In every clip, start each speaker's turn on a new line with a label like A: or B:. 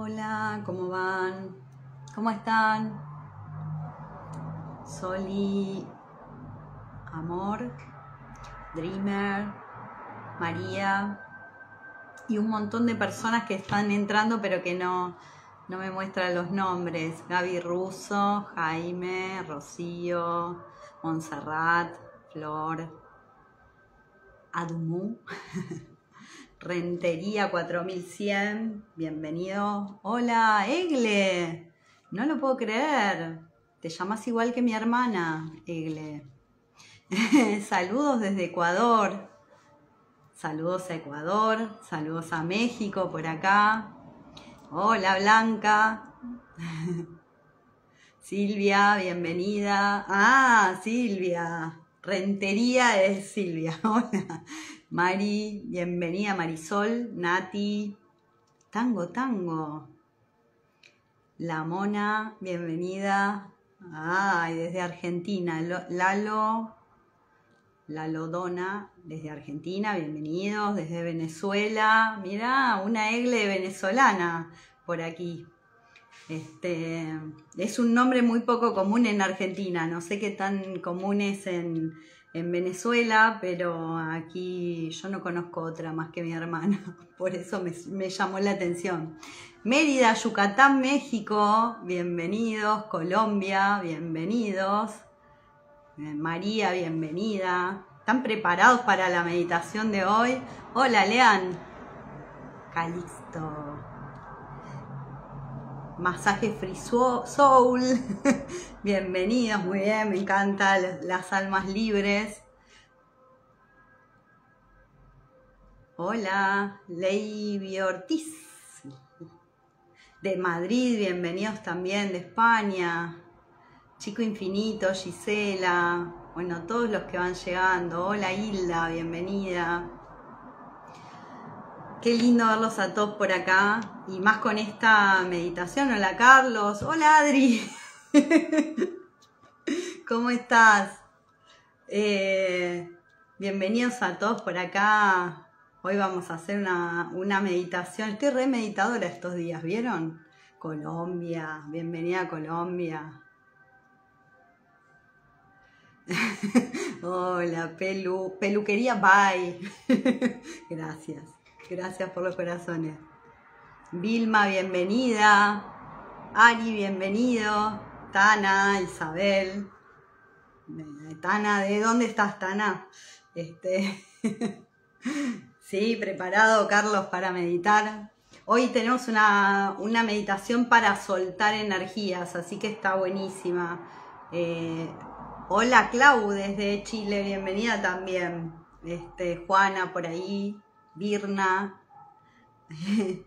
A: Hola, ¿cómo van? ¿Cómo están? Soli, Amor, Dreamer, María y un montón de personas que están entrando pero que no, no me muestran los nombres. Gaby Russo, Jaime, Rocío, Montserrat, Flor, Adumú. Rentería 4100, bienvenido. Hola, Egle, no lo puedo creer. Te llamas igual que mi hermana, Egle. saludos desde Ecuador. Saludos a Ecuador, saludos a México por acá. Hola, Blanca. Silvia, bienvenida. Ah, Silvia. Rentería es Silvia. Hola. Mari, bienvenida Marisol, Nati, Tango, Tango. La Mona, bienvenida. Ay, desde Argentina. Lalo, Lalo Dona, desde Argentina, bienvenidos. Desde Venezuela, mira, una egle venezolana por aquí. Este, es un nombre muy poco común en Argentina, no sé qué tan común es en, en Venezuela, pero aquí yo no conozco otra más que mi hermana, por eso me, llamó la atención. Mérida, Yucatán, México, bienvenidos. Colombia, bienvenidos. María, bienvenida. ¿Están preparados para la meditación de hoy? Hola, Lean. Calixto masaje free soul. Bienvenidos, muy bien, me encantan las almas libres. Hola, Leiby Ortiz. De Madrid, bienvenidos también de España. Chico Infinito, Gisela. Bueno, todos los que van llegando. Hola Hilda, bienvenida. Qué lindo verlos a todos por acá y más con esta meditación. Hola Carlos, hola Adri. ¿Cómo estás? Eh, bienvenidos a todos por acá. Hoy vamos a hacer una, meditación. Estoy re meditadora estos días, ¿vieron? Colombia, bienvenida a Colombia. Hola, Pelu, peluquería, bye. Gracias. Gracias por los corazones. Vilma, bienvenida. Ari, bienvenido. Tana, Isabel. Tana, ¿de dónde estás, Tana? Este. sí, preparado, Carlos, para meditar. Hoy tenemos una, meditación para soltar energías, así que está buenísima. Eh, hola, Clau, desde Chile, bienvenida también. Este, Juana por ahí. Virna.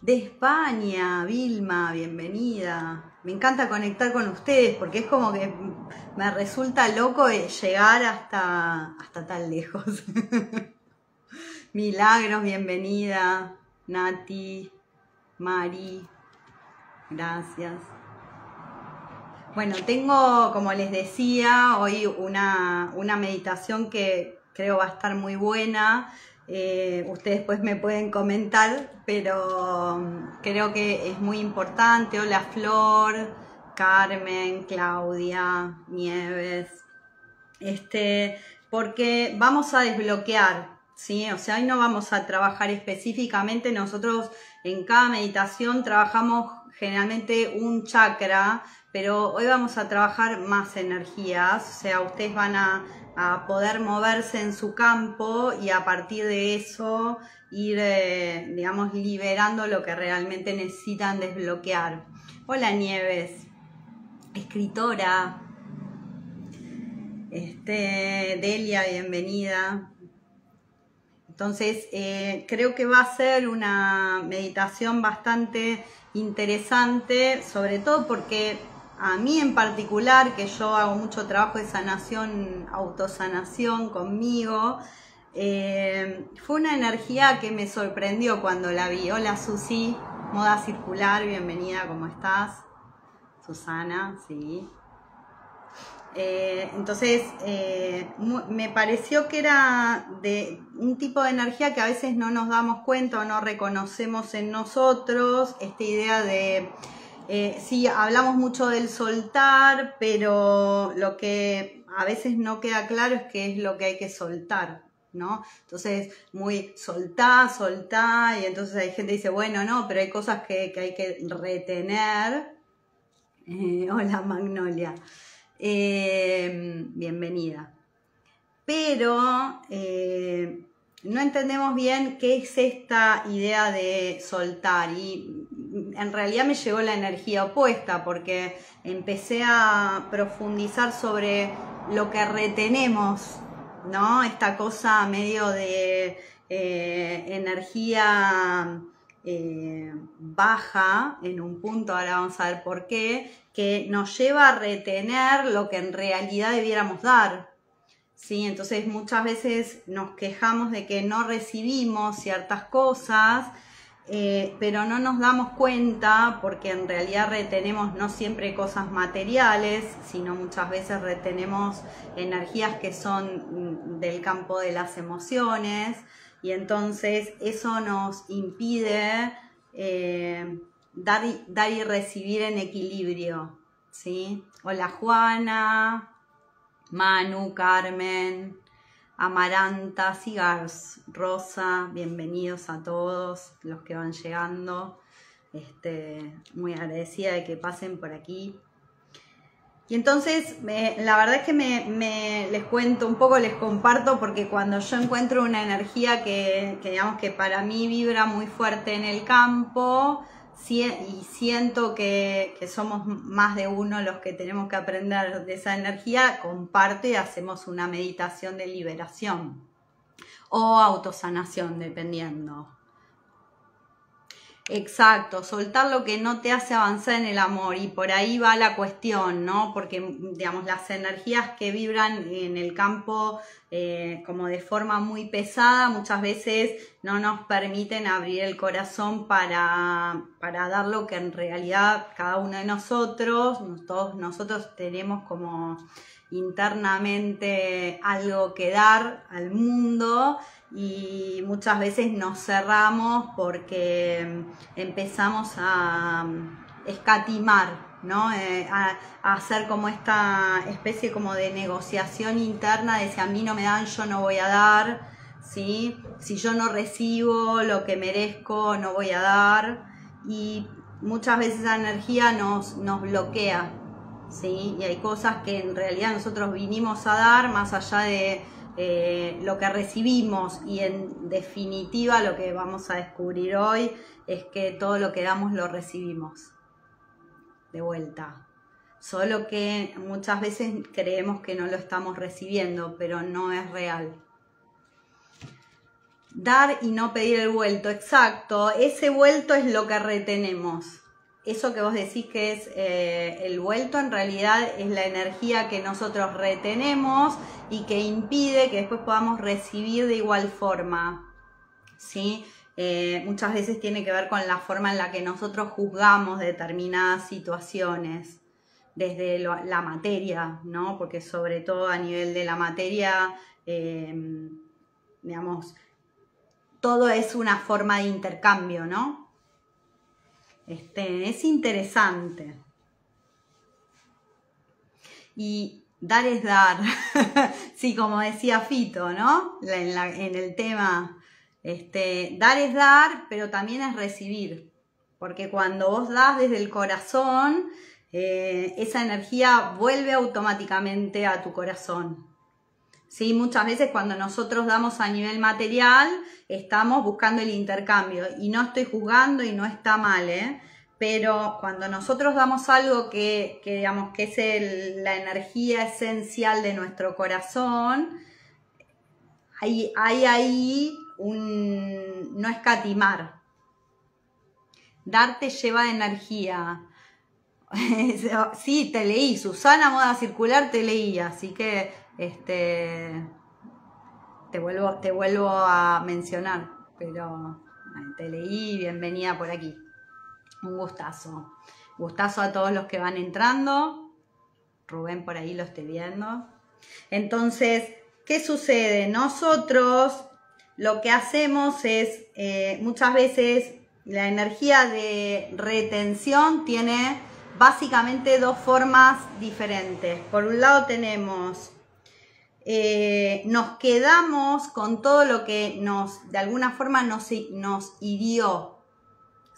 A: De España, Vilma, bienvenida. Me encanta conectar con ustedes porque es como que me resulta loco llegar hasta, hasta tan lejos. Milagros, bienvenida. Nati, Mari, gracias. Bueno, tengo, como les decía, hoy una, una meditación que creo va a estar muy buena. Eh, ustedes pues me pueden comentar, pero um, creo que es muy importante. Hola Flor, Carmen, Claudia, Nieves. Este, porque vamos a desbloquear, ¿sí? O sea, hoy no vamos a trabajar específicamente. Nosotros en cada meditación trabajamos generalmente un chakra, pero hoy vamos a trabajar más energías. O sea, ustedes van a a poder moverse en su campo y a partir de eso ir, eh, digamos, liberando lo que realmente necesitan desbloquear. Hola Nieves, escritora. Este, Delia, bienvenida. Entonces, eh, creo que va a ser una meditación bastante interesante, sobre todo porque a mí en particular, que yo hago mucho trabajo de sanación, autosanación conmigo, eh, fue una energía que me sorprendió cuando la vi. Hola Susi, Moda Circular, bienvenida, ¿cómo estás? Susana, sí. Eh, entonces, eh, me pareció que era de un tipo de energía que a veces no nos damos cuenta o no reconocemos en nosotros, esta idea de, eh, sí, hablamos mucho del soltar, pero lo que a veces no queda claro es qué es lo que hay que soltar. ¿no? Entonces, muy soltá, soltá, y entonces hay gente que dice, bueno, no, pero hay cosas que, que hay que retener. hola Magnolia. Eh, bienvenida. Pero eh, no entendemos bien qué es esta idea de soltar y en realidad me llegó la energía opuesta porque empecé a profundizar sobre lo que retenemos, ¿no? Esta cosa medio de eh, energía baja en un punto, ahora vamos a ver por qué, que nos lleva a retener lo que en realidad debiéramos dar. ¿sí? Entonces muchas veces nos quejamos de que no recibimos ciertas cosas, eh, pero no nos damos cuenta porque en realidad retenemos no siempre cosas materiales, sino muchas veces retenemos energías que son mm, del campo de las emociones y entonces eso nos impide eh, dar, y, recibir en equilibrio. ¿sí? Hola Juana, Manu, Carmen, Amaranta, Cigars, Rosa, bienvenidos a todos los que van llegando. Este, muy agradecida de que pasen por aquí. Y entonces, la verdad es que me, les cuento un poco, les comparto, porque cuando yo encuentro una energía que, que digamos que para mí vibra muy fuerte en el campo, y siento que, somos más de uno los que tenemos que aprender de esa energía, comparto y hacemos una meditación de liberación o autosanación, dependiendo. Exacto, soltar lo que no te hace avanzar en el amor y por ahí va la cuestión, ¿no? Porque, digamos, las energías que vibran en el campo eh, como de forma muy pesada muchas veces no nos permiten abrir el corazón para, para dar lo que en realidad cada uno de nosotros, todos nosotros tenemos como internamente algo que dar al mundo y muchas veces nos cerramos porque empezamos a escatimar, ¿no? Eh, a, hacer como esta especie como de negociación interna de si a mí no me dan, yo no voy a dar, ¿sí? Si yo no recibo lo que merezco, no voy a dar y muchas veces esa energía nos, nos bloquea, ¿sí? Y hay cosas que en realidad nosotros vinimos a dar más allá de eh, lo que recibimos y en definitiva lo que vamos a descubrir hoy es que todo lo que damos lo recibimos de vuelta. Solo que muchas veces creemos que no lo estamos recibiendo, pero no es real. Dar y no pedir el vuelto, exacto. Ese vuelto es lo que retenemos eso que vos decís que es eh, el vuelto, en realidad es la energía que nosotros retenemos y que impide que después podamos recibir de igual forma. ¿sí? Eh, muchas veces tiene que ver con la forma en la que nosotros juzgamos determinadas situaciones desde la materia, ¿no? Porque sobre todo a nivel de la materia, eh, digamos, todo es una forma de intercambio, ¿no? Este, es interesante. Y dar es dar. sí, como decía Fito, ¿no? En, el tema, este, dar es dar, pero también es recibir. Porque cuando vos das desde el corazón, eh, esa energía vuelve automáticamente a tu corazón. ¿Sí? Muchas veces cuando nosotros damos a nivel material, estamos buscando el intercambio y no estoy juzgando y no está mal, ¿eh? pero cuando nosotros damos algo que, digamos que es la energía esencial de nuestro corazón, hay, hay ahí un no escatimar. Darte lleva energía. sí, te leí, Susana Moda Circular te leí, así que este, te, vuelvo, te vuelvo a mencionar, pero te leí, bienvenida por aquí. Un gustazo. Gustazo a todos los que van entrando. Rubén por ahí lo esté viendo. Entonces, ¿qué sucede? Nosotros lo que hacemos es, eh, muchas veces, la energía de retención tiene básicamente dos formas diferentes. Por un lado tenemos, eh, nos quedamos con todo lo que nos, de alguna forma, nos, nos hirió.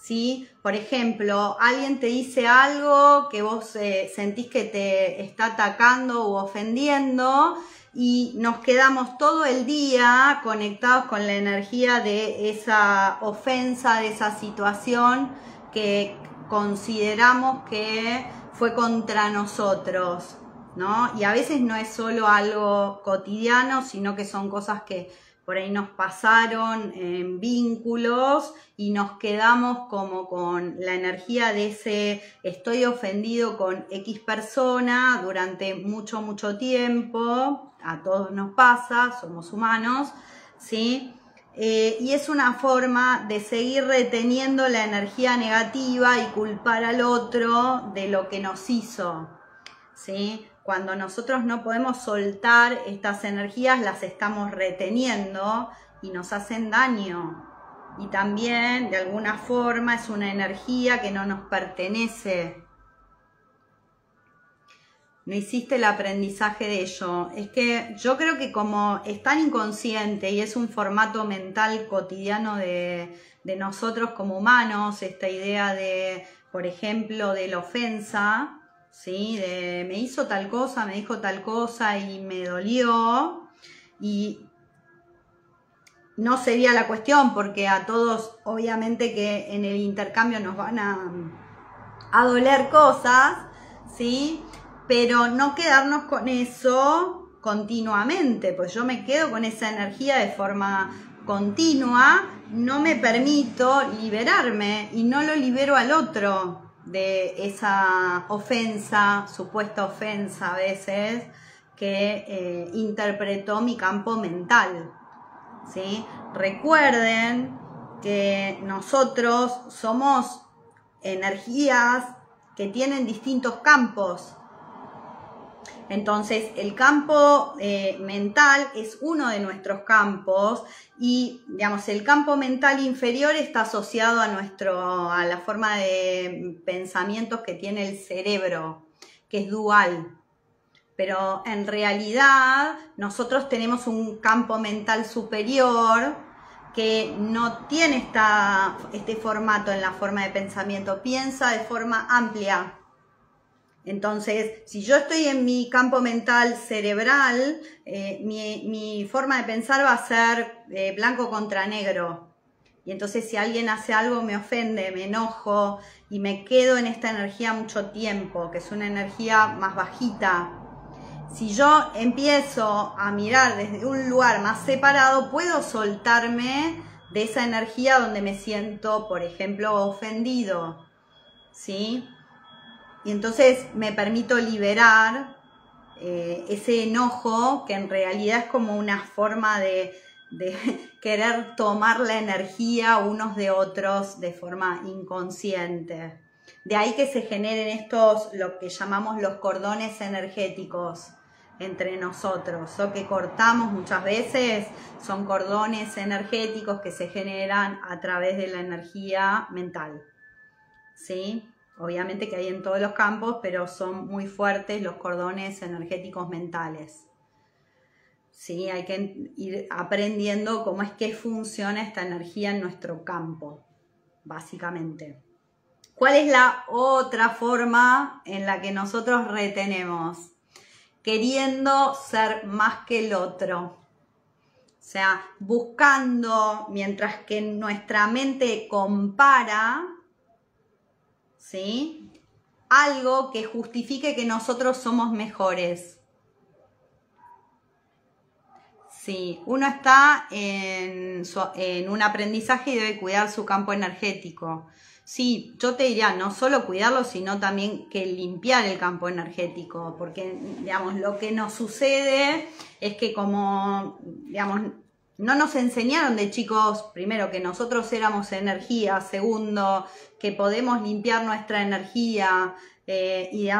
A: ¿Sí? Por ejemplo, alguien te dice algo que vos eh, sentís que te está atacando o ofendiendo y nos quedamos todo el día conectados con la energía de esa ofensa, de esa situación que consideramos que fue contra nosotros, ¿no? Y a veces no es solo algo cotidiano, sino que son cosas que por ahí nos pasaron en vínculos y nos quedamos como con la energía de ese estoy ofendido con X persona durante mucho, mucho tiempo, a todos nos pasa, somos humanos, ¿sí? Eh, y es una forma de seguir reteniendo la energía negativa y culpar al otro de lo que nos hizo. ¿sí? Cuando nosotros no podemos soltar estas energías, las estamos reteniendo y nos hacen daño. Y también, de alguna forma, es una energía que no nos pertenece no hiciste el aprendizaje de ello. Es que yo creo que como es tan inconsciente y es un formato mental cotidiano de, nosotros como humanos, esta idea de, por ejemplo, de la ofensa, ¿sí? De me hizo tal cosa, me dijo tal cosa y me dolió. Y no sería la cuestión porque a todos, obviamente que en el intercambio nos van a, a doler cosas, ¿sí? pero no quedarnos con eso continuamente, pues yo me quedo con esa energía de forma continua, no me permito liberarme y no lo libero al otro de esa ofensa, supuesta ofensa a veces, que eh, interpretó mi campo mental. ¿sí? Recuerden que nosotros somos energías que tienen distintos campos entonces, el campo eh, mental es uno de nuestros campos y, digamos, el campo mental inferior está asociado a, nuestro, a la forma de pensamientos que tiene el cerebro, que es dual. Pero en realidad nosotros tenemos un campo mental superior que no tiene esta, este formato en la forma de pensamiento, piensa de forma amplia entonces, si yo estoy en mi campo mental cerebral, eh, mi, forma de pensar va a ser eh, blanco contra negro. Y entonces si alguien hace algo me ofende, me enojo y me quedo en esta energía mucho tiempo, que es una energía más bajita. Si yo empiezo a mirar desde un lugar más separado, puedo soltarme de esa energía donde me siento, por ejemplo, ofendido. ¿Sí? Y entonces me permito liberar eh, ese enojo que en realidad es como una forma de, querer tomar la energía unos de otros de forma inconsciente. De ahí que se generen estos, lo que llamamos los cordones energéticos entre nosotros, o que cortamos muchas veces, son cordones energéticos que se generan a través de la energía mental. ¿Sí? Obviamente que hay en todos los campos, pero son muy fuertes los cordones energéticos mentales. Sí, hay que ir aprendiendo cómo es que funciona esta energía en nuestro campo, básicamente. ¿Cuál es la otra forma en la que nosotros retenemos? Queriendo ser más que el otro. O sea, buscando, mientras que nuestra mente compara, ¿sí? Algo que justifique que nosotros somos mejores. Sí, uno está en, un aprendizaje y debe cuidar su campo energético. Sí, yo te diría no solo cuidarlo, sino también que limpiar el campo energético, porque digamos lo que nos sucede es que como digamos no nos enseñaron de chicos, primero, que nosotros éramos energía, segundo, que podemos limpiar nuestra energía, eh, y,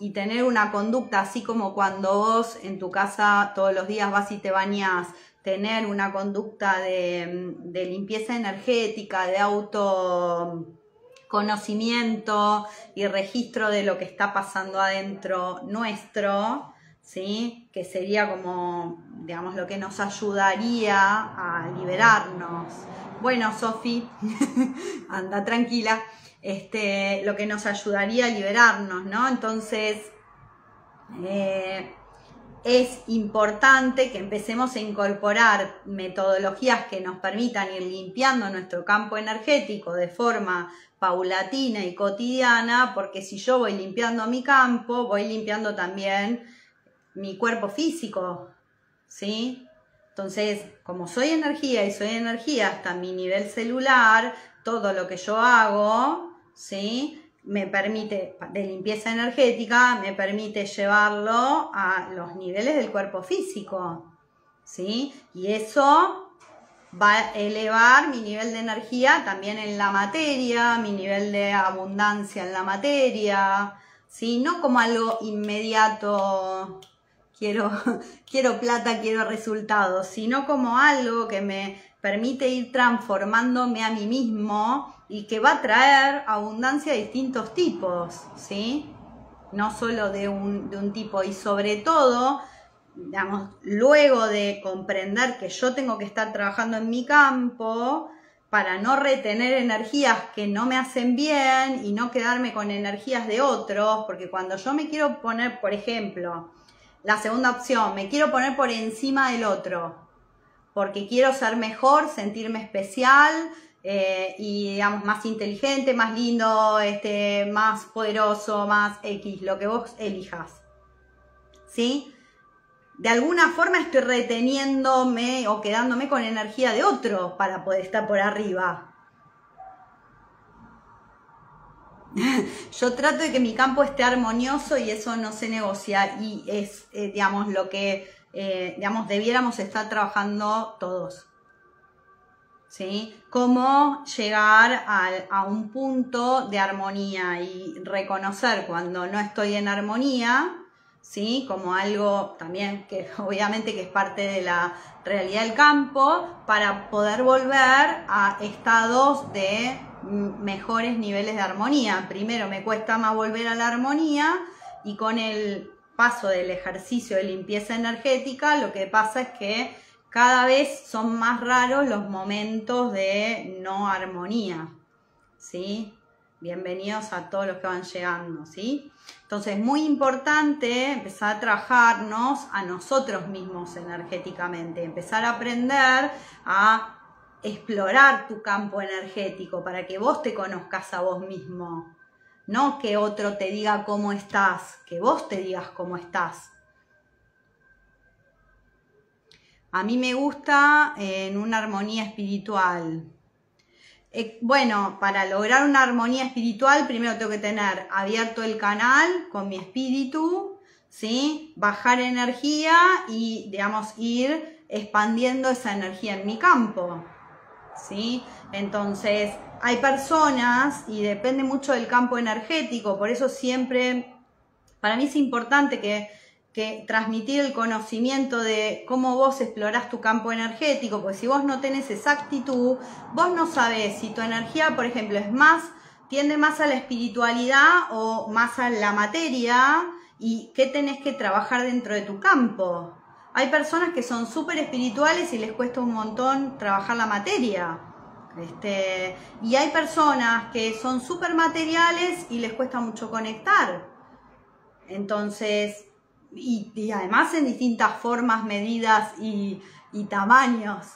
A: y tener una conducta así como cuando vos en tu casa todos los días vas y te bañas, tener una conducta de, de limpieza energética, de autoconocimiento y registro de lo que está pasando adentro nuestro, ¿sí? que sería como, digamos, lo que nos ayudaría a liberarnos. Bueno, Sofi, anda tranquila, este, lo que nos ayudaría a liberarnos, ¿no? Entonces, eh, es importante que empecemos a incorporar metodologías que nos permitan ir limpiando nuestro campo energético de forma paulatina y cotidiana, porque si yo voy limpiando mi campo, voy limpiando también mi cuerpo físico, ¿sí? Entonces, como soy energía y soy energía hasta mi nivel celular, todo lo que yo hago, ¿sí? Me permite, de limpieza energética, me permite llevarlo a los niveles del cuerpo físico, ¿sí? Y eso va a elevar mi nivel de energía también en la materia, mi nivel de abundancia en la materia, ¿sí? No como algo inmediato quiero, quiero plata, quiero resultados, sino como algo que me permite ir transformándome a mí mismo y que va a traer abundancia de distintos tipos, ¿sí? No solo de un, de un tipo y sobre todo, digamos, luego de comprender que yo tengo que estar trabajando en mi campo, para no retener energías que no me hacen bien y no quedarme con energías de otros, porque cuando yo me quiero poner, por ejemplo, la segunda opción, me quiero poner por encima del otro, porque quiero ser mejor, sentirme especial eh, y, digamos, más inteligente, más lindo, este, más poderoso, más X, lo que vos elijas. ¿Sí? De alguna forma estoy reteniéndome o quedándome con energía de otro para poder estar por arriba. Yo trato de que mi campo esté armonioso y eso no se negocia y es, eh, digamos, lo que, eh, digamos, debiéramos estar trabajando todos. ¿Sí? Cómo llegar a un punto de armonía y reconocer cuando no estoy en armonía, ¿sí? Como algo también que obviamente que es parte de la realidad del campo, para poder volver a estados de mejores niveles de armonía. Primero me cuesta más volver a la armonía y con el paso del ejercicio de limpieza energética lo que pasa es que cada vez son más raros los momentos de no armonía. ¿Sí? Bienvenidos a todos los que van llegando, ¿sí? Entonces, muy importante empezar a trabajarnos a nosotros mismos energéticamente, empezar a aprender a explorar tu campo energético para que vos te conozcas a vos mismo. No que otro te diga cómo estás, que vos te digas cómo estás. A mí me gusta en una armonía espiritual. Eh, bueno, para lograr una armonía espiritual, primero tengo que tener abierto el canal con mi espíritu, ¿sí? Bajar energía y, digamos, ir expandiendo esa energía en mi campo. ¿Sí? Entonces, hay personas y depende mucho del campo energético, por eso siempre, para mí es importante que, que transmitir el conocimiento de cómo vos explorás tu campo energético, porque si vos no tenés esa actitud, vos no sabés si tu energía, por ejemplo, es más, tiende más a la espiritualidad o más a la materia y qué tenés que trabajar dentro de tu campo. Hay personas que son súper espirituales y les cuesta un montón trabajar la materia. Este, y hay personas que son súper materiales y les cuesta mucho conectar. Entonces, y, además en distintas formas, medidas y, y tamaños,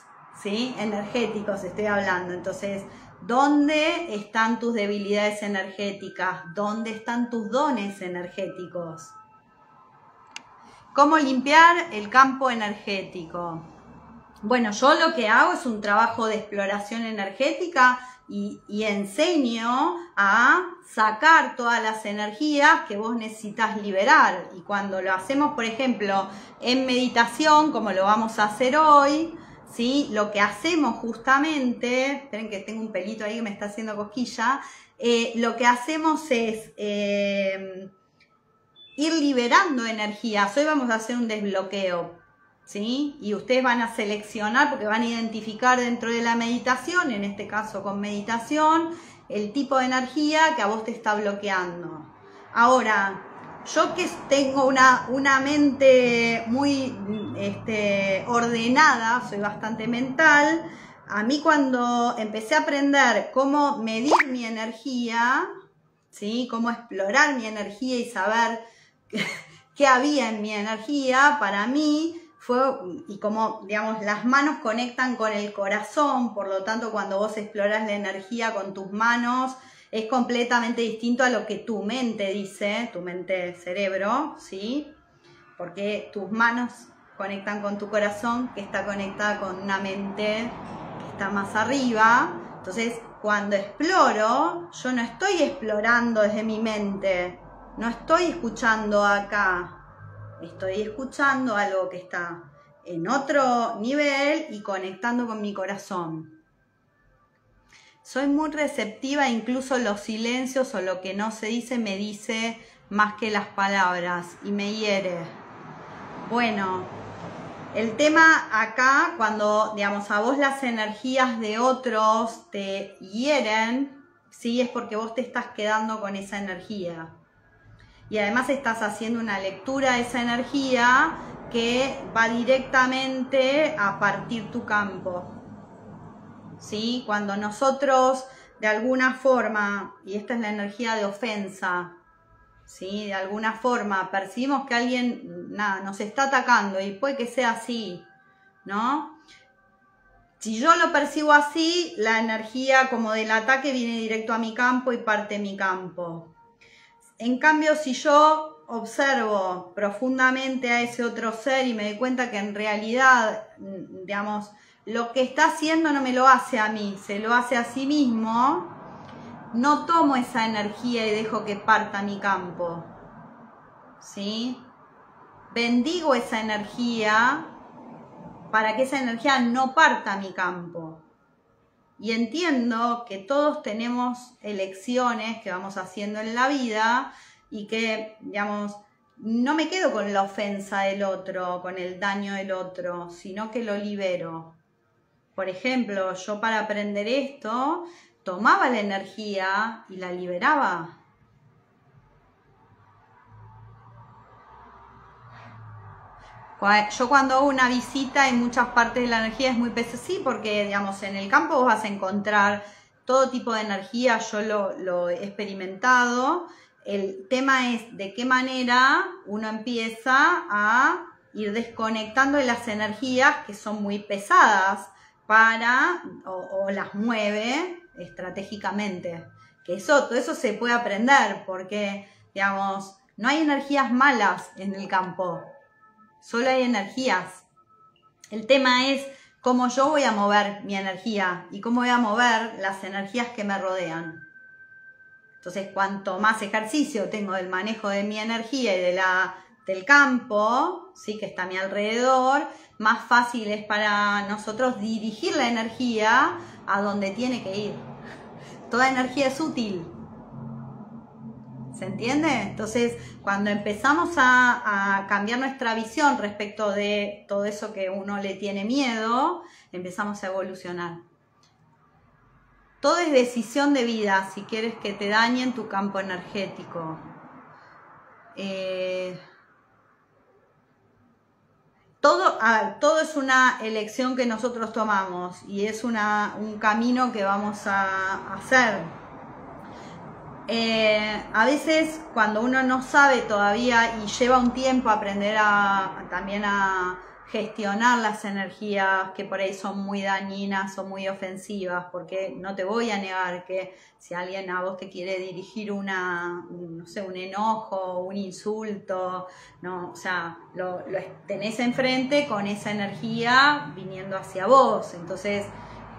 A: ¿sí? Energéticos estoy hablando. Entonces, ¿dónde están tus debilidades energéticas? ¿Dónde están tus dones energéticos? ¿Cómo limpiar el campo energético? Bueno, yo lo que hago es un trabajo de exploración energética y, enseño a sacar todas las energías que vos necesitas liberar. Y cuando lo hacemos, por ejemplo, en meditación, como lo vamos a hacer hoy, ¿sí? Lo que hacemos justamente, esperen que tengo un pelito ahí que me está haciendo cosquilla, eh, lo que hacemos es eh, ir liberando energías. Hoy vamos a hacer un desbloqueo, ¿sí? Y ustedes van a seleccionar, porque van a identificar dentro de la meditación, en este caso con meditación, el tipo de energía que a vos te está bloqueando. Ahora, yo que tengo una, una mente muy este, ordenada, soy bastante mental, a mí cuando empecé a aprender cómo medir mi energía, ¿sí? cómo explorar mi energía y saber qué había en mi energía, para mí fue, y como, digamos, las manos conectan con el corazón, por lo tanto, cuando vos exploras la energía con tus manos, es completamente distinto a lo que tu mente dice, tu mente cerebro, ¿sí? Porque tus manos conectan con tu corazón, que está conectada con una mente que está más arriba. Entonces, cuando exploro, yo no estoy explorando desde mi mente, no estoy escuchando acá, estoy escuchando algo que está en otro nivel y conectando con mi corazón. Soy muy receptiva, incluso los silencios o lo que no se dice me dice más que las palabras y me hiere. Bueno, el tema acá, cuando digamos a vos las energías de otros te hieren, sí, es porque vos te estás quedando con esa energía y además estás haciendo una lectura de esa energía que va directamente a partir tu campo. ¿Sí? Cuando nosotros de alguna forma, y esta es la energía de ofensa, ¿sí? De alguna forma percibimos que alguien nada, nos está atacando y puede que sea así, ¿no? Si yo lo percibo así, la energía como del ataque viene directo a mi campo y parte mi campo. En cambio, si yo observo profundamente a ese otro ser y me doy cuenta que en realidad, mm, digamos, lo que está haciendo no me lo hace a mí, se lo hace a sí mismo, no tomo esa energía y dejo que parta mi campo. ¿Sí? Bendigo esa energía para que esa energía no parta mi campo y entiendo que todos tenemos elecciones que vamos haciendo en la vida y que, digamos, no me quedo con la ofensa del otro, con el daño del otro, sino que lo libero. Por ejemplo, yo para aprender esto tomaba la energía y la liberaba. Yo cuando hago una visita en muchas partes de la energía es muy pesado, sí, porque digamos en el campo vos vas a encontrar todo tipo de energía, yo lo, he experimentado. El tema es de qué manera uno empieza a ir desconectando de las energías que son muy pesadas para o, las mueve estratégicamente. Que eso, todo eso se puede aprender porque, digamos, no hay energías malas en el campo solo hay energías. El tema es cómo yo voy a mover mi energía y cómo voy a mover las energías que me rodean. Entonces, cuanto más ejercicio tengo del manejo de mi energía y de la, del campo, sí, que está a mi alrededor, más fácil es para nosotros dirigir la energía a donde tiene que ir. Toda energía es útil, ¿Se entiende? Entonces, cuando empezamos a, cambiar nuestra visión respecto de todo eso que uno le tiene miedo, empezamos a evolucionar. Todo es decisión de vida si quieres que te dañen tu campo energético. Eh, todo, todo es una elección que nosotros tomamos y es una, un camino que vamos a hacer eh, a veces cuando uno no sabe todavía y lleva un tiempo aprender a, también a gestionar las energías que por ahí son muy dañinas o muy ofensivas, porque no te voy a negar que si alguien a vos te quiere dirigir una, no sé, un enojo, un insulto, no, o sea, lo, tenés enfrente con esa energía viniendo hacia vos, entonces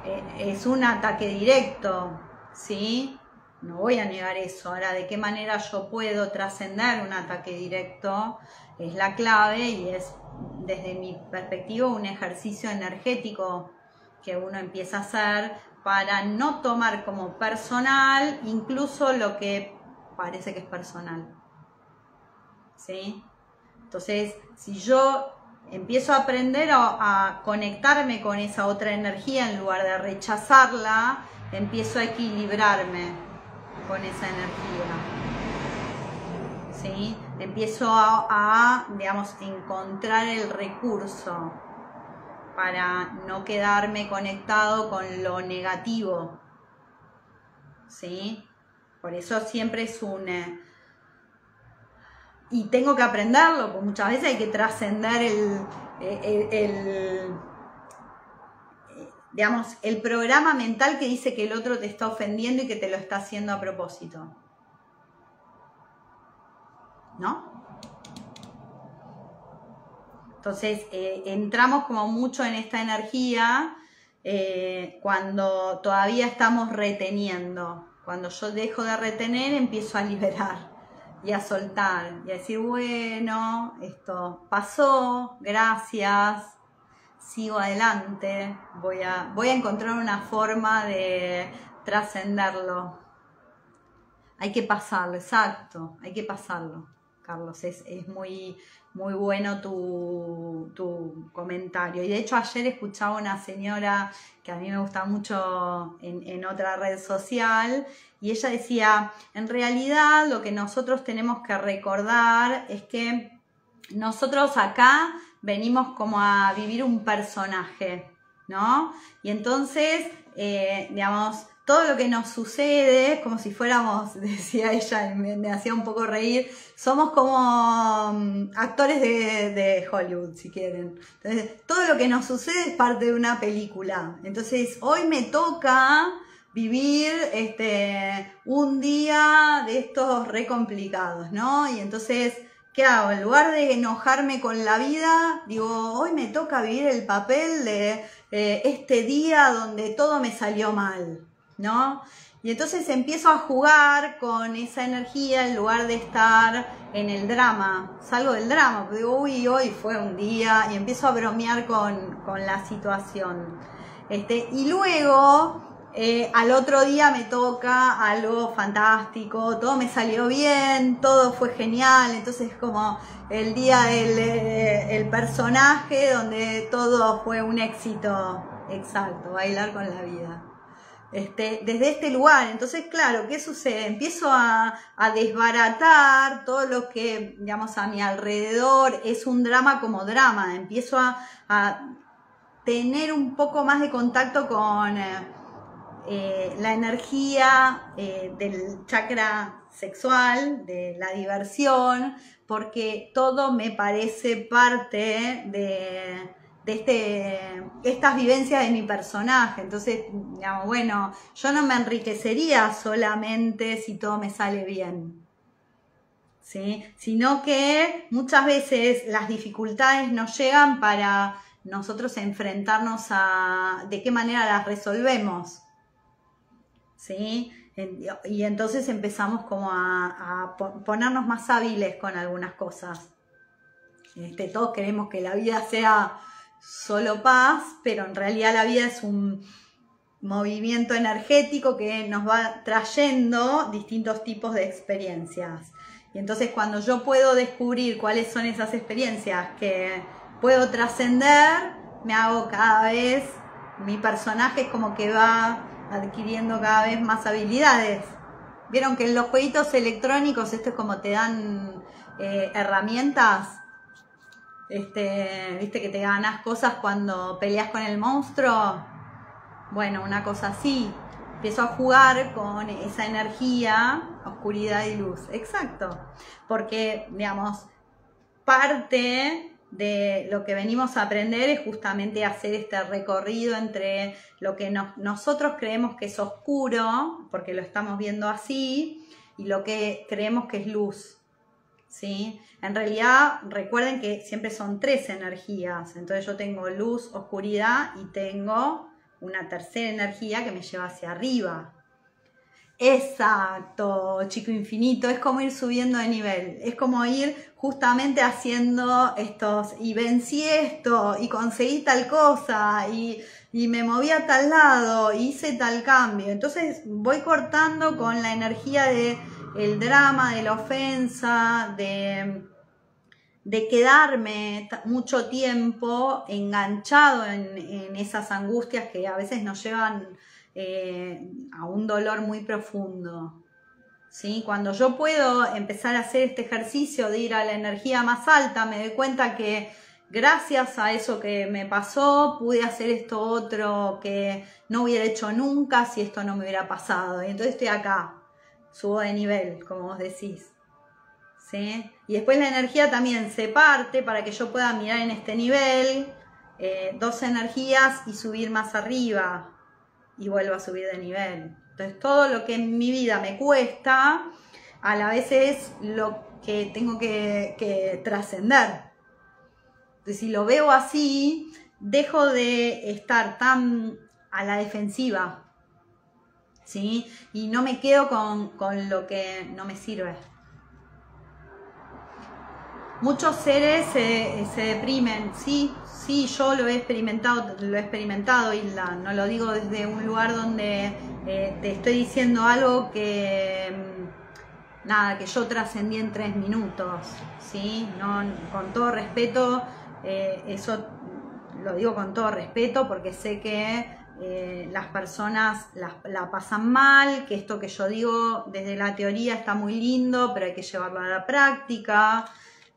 A: eh, es un ataque directo, ¿sí? No voy a negar eso. Ahora, ¿de qué manera yo puedo trascender un ataque directo? Es la clave y es desde mi perspectiva, un ejercicio energético que uno empieza a hacer para no tomar como personal incluso lo que parece que es personal. ¿Sí? Entonces, si yo empiezo a aprender a, conectarme con esa otra energía en lugar de rechazarla, empiezo a equilibrarme con esa energía. ¿Sí? Empiezo a, a, digamos, encontrar el recurso para no quedarme conectado con lo negativo. ¿Sí? Por eso siempre es un... Eh, y tengo que aprenderlo, porque muchas veces hay que trascender el, el, digamos, el programa mental que dice que el otro te está ofendiendo y que te lo está haciendo a propósito. ¿No? Entonces, eh, entramos como mucho en esta energía eh, cuando todavía estamos reteniendo. Cuando yo dejo de retener, empiezo a liberar y a soltar y a decir, bueno, esto pasó, gracias, sigo adelante, voy a, voy a encontrar una forma de trascenderlo. Hay que pasarlo, exacto, hay que pasarlo, Carlos, es, es muy, muy bueno tu, tu, comentario. Y de hecho ayer escuchaba una señora que a mí me gusta mucho en, otra red social y ella decía, en realidad lo que nosotros tenemos que recordar es que nosotros acá venimos como a vivir un personaje, ¿no? Y entonces, eh, digamos, todo lo que nos sucede, como si fuéramos, decía ella, me, hacía un poco reír, somos como mm, actores de, Hollywood, si quieren. Entonces, todo lo que nos sucede es parte de una película. Entonces, hoy me toca vivir este, un día de estos re complicados, ¿no? Y entonces, ¿qué hago? En lugar de enojarme con la vida, digo, hoy me toca vivir el papel de eh, este día donde todo me salió mal. ¿no? Y entonces empiezo a jugar con esa energía en lugar de estar en el drama. Salgo del drama, digo, uy, hoy fue un día, y empiezo a bromear con, la situación. Este, y luego, eh, al otro día me toca algo fantástico, todo me salió bien, todo fue genial, entonces como el día del eh, personaje donde todo fue un éxito exacto, bailar con la vida. Este, desde este lugar. Entonces, claro, ¿qué sucede? Empiezo a, desbaratar todo lo que, digamos, a mi alrededor es un drama como drama. Empiezo a, tener un poco más de contacto con eh, eh, la energía eh, del chakra sexual, de la diversión, porque todo me parece parte de de este, estas vivencias de mi personaje. Entonces, digamos, bueno, yo no me enriquecería solamente si todo me sale bien. ¿Sí? Sino que muchas veces las dificultades nos llegan para nosotros enfrentarnos a de qué manera las resolvemos. ¿Sí? Y entonces empezamos como a, ponernos más hábiles con algunas cosas. Este, todos queremos que la vida sea solo paz, pero en realidad la vida es un movimiento energético que nos va trayendo distintos tipos de experiencias. Y entonces cuando yo puedo descubrir cuáles son esas experiencias que puedo trascender, me hago cada vez, mi personaje es como que va adquiriendo cada vez más habilidades. Vieron que en los jueguitos electrónicos esto es como te dan eh, herramientas este, viste que te ganas cosas cuando peleas con el monstruo. Bueno, una cosa así. Empiezo a jugar con esa energía, oscuridad y luz. Exacto. Porque, digamos, parte de lo que venimos a aprender es justamente hacer este recorrido entre lo que nosotros creemos que es oscuro, porque lo estamos viendo así, y lo que creemos que es luz. ¿sí? En realidad, recuerden que siempre son tres energías. Entonces yo tengo luz, oscuridad y tengo una tercera energía que me lleva hacia arriba. Exacto, chico infinito, es como ir subiendo de nivel, es como ir justamente haciendo estos, y vencí esto, y conseguí tal cosa, y, y me moví a tal lado, hice tal cambio. Entonces voy cortando con la energía de drama, de la ofensa, de, de quedarme mucho tiempo enganchado en, en esas angustias que a veces nos llevan eh, a un dolor muy profundo. ¿sí? Cuando yo puedo empezar a hacer este ejercicio de ir a la energía más alta, me doy cuenta que gracias a eso que me pasó, pude hacer esto otro que no hubiera hecho nunca si esto no me hubiera pasado. Y entonces estoy acá, subo de nivel, como vos decís. ¿Sí? Y después la energía también se parte para que yo pueda mirar en este nivel eh, dos energías y subir más arriba y vuelvo a subir de nivel. Entonces todo lo que en mi vida me cuesta, a la vez es lo que tengo que, trascender. Entonces si lo veo así, dejo de estar tan a la defensiva. ¿Sí? Y no me quedo con, con lo que no me sirve. Muchos seres se, deprimen, sí, sí, yo lo he experimentado, lo he experimentado y no lo digo desde un lugar donde eh, te estoy diciendo algo que mm, nada, que yo trascendí en tres minutos, sí, no, con todo respeto, eh, eso lo digo con todo respeto porque sé que eh, las personas la pasan mal, que esto que yo digo desde la teoría está muy lindo, pero hay que llevarlo a la práctica.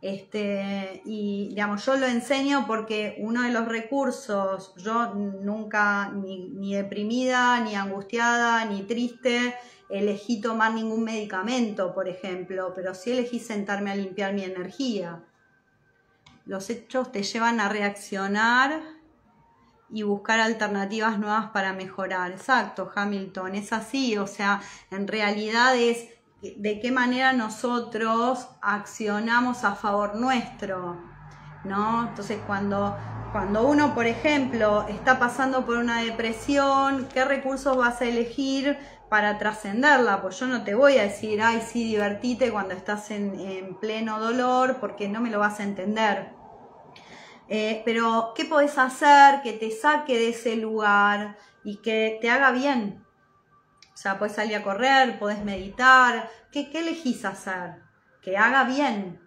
A: Este, y digamos, yo lo enseño porque uno de los recursos, yo nunca ni, deprimida, ni angustiada, ni triste, elegí tomar ningún medicamento, por ejemplo, pero sí elegí sentarme a limpiar mi energía. Los hechos te llevan a reaccionar y buscar alternativas nuevas para mejorar. Exacto, Hamilton, es así, o sea, en realidad es de qué manera nosotros accionamos a favor nuestro, ¿no? Entonces cuando, cuando uno, por ejemplo, está pasando por una depresión, ¿qué recursos vas a elegir para trascenderla? Pues yo no te voy a decir, ay, sí, divertite cuando estás en, pleno dolor, porque no me lo vas a entender. Eh, pero, ¿qué podés hacer que te saque de ese lugar y que te haga bien? O sea, puedes salir a correr, puedes meditar. ¿Qué, ¿Qué elegís hacer? Que haga bien.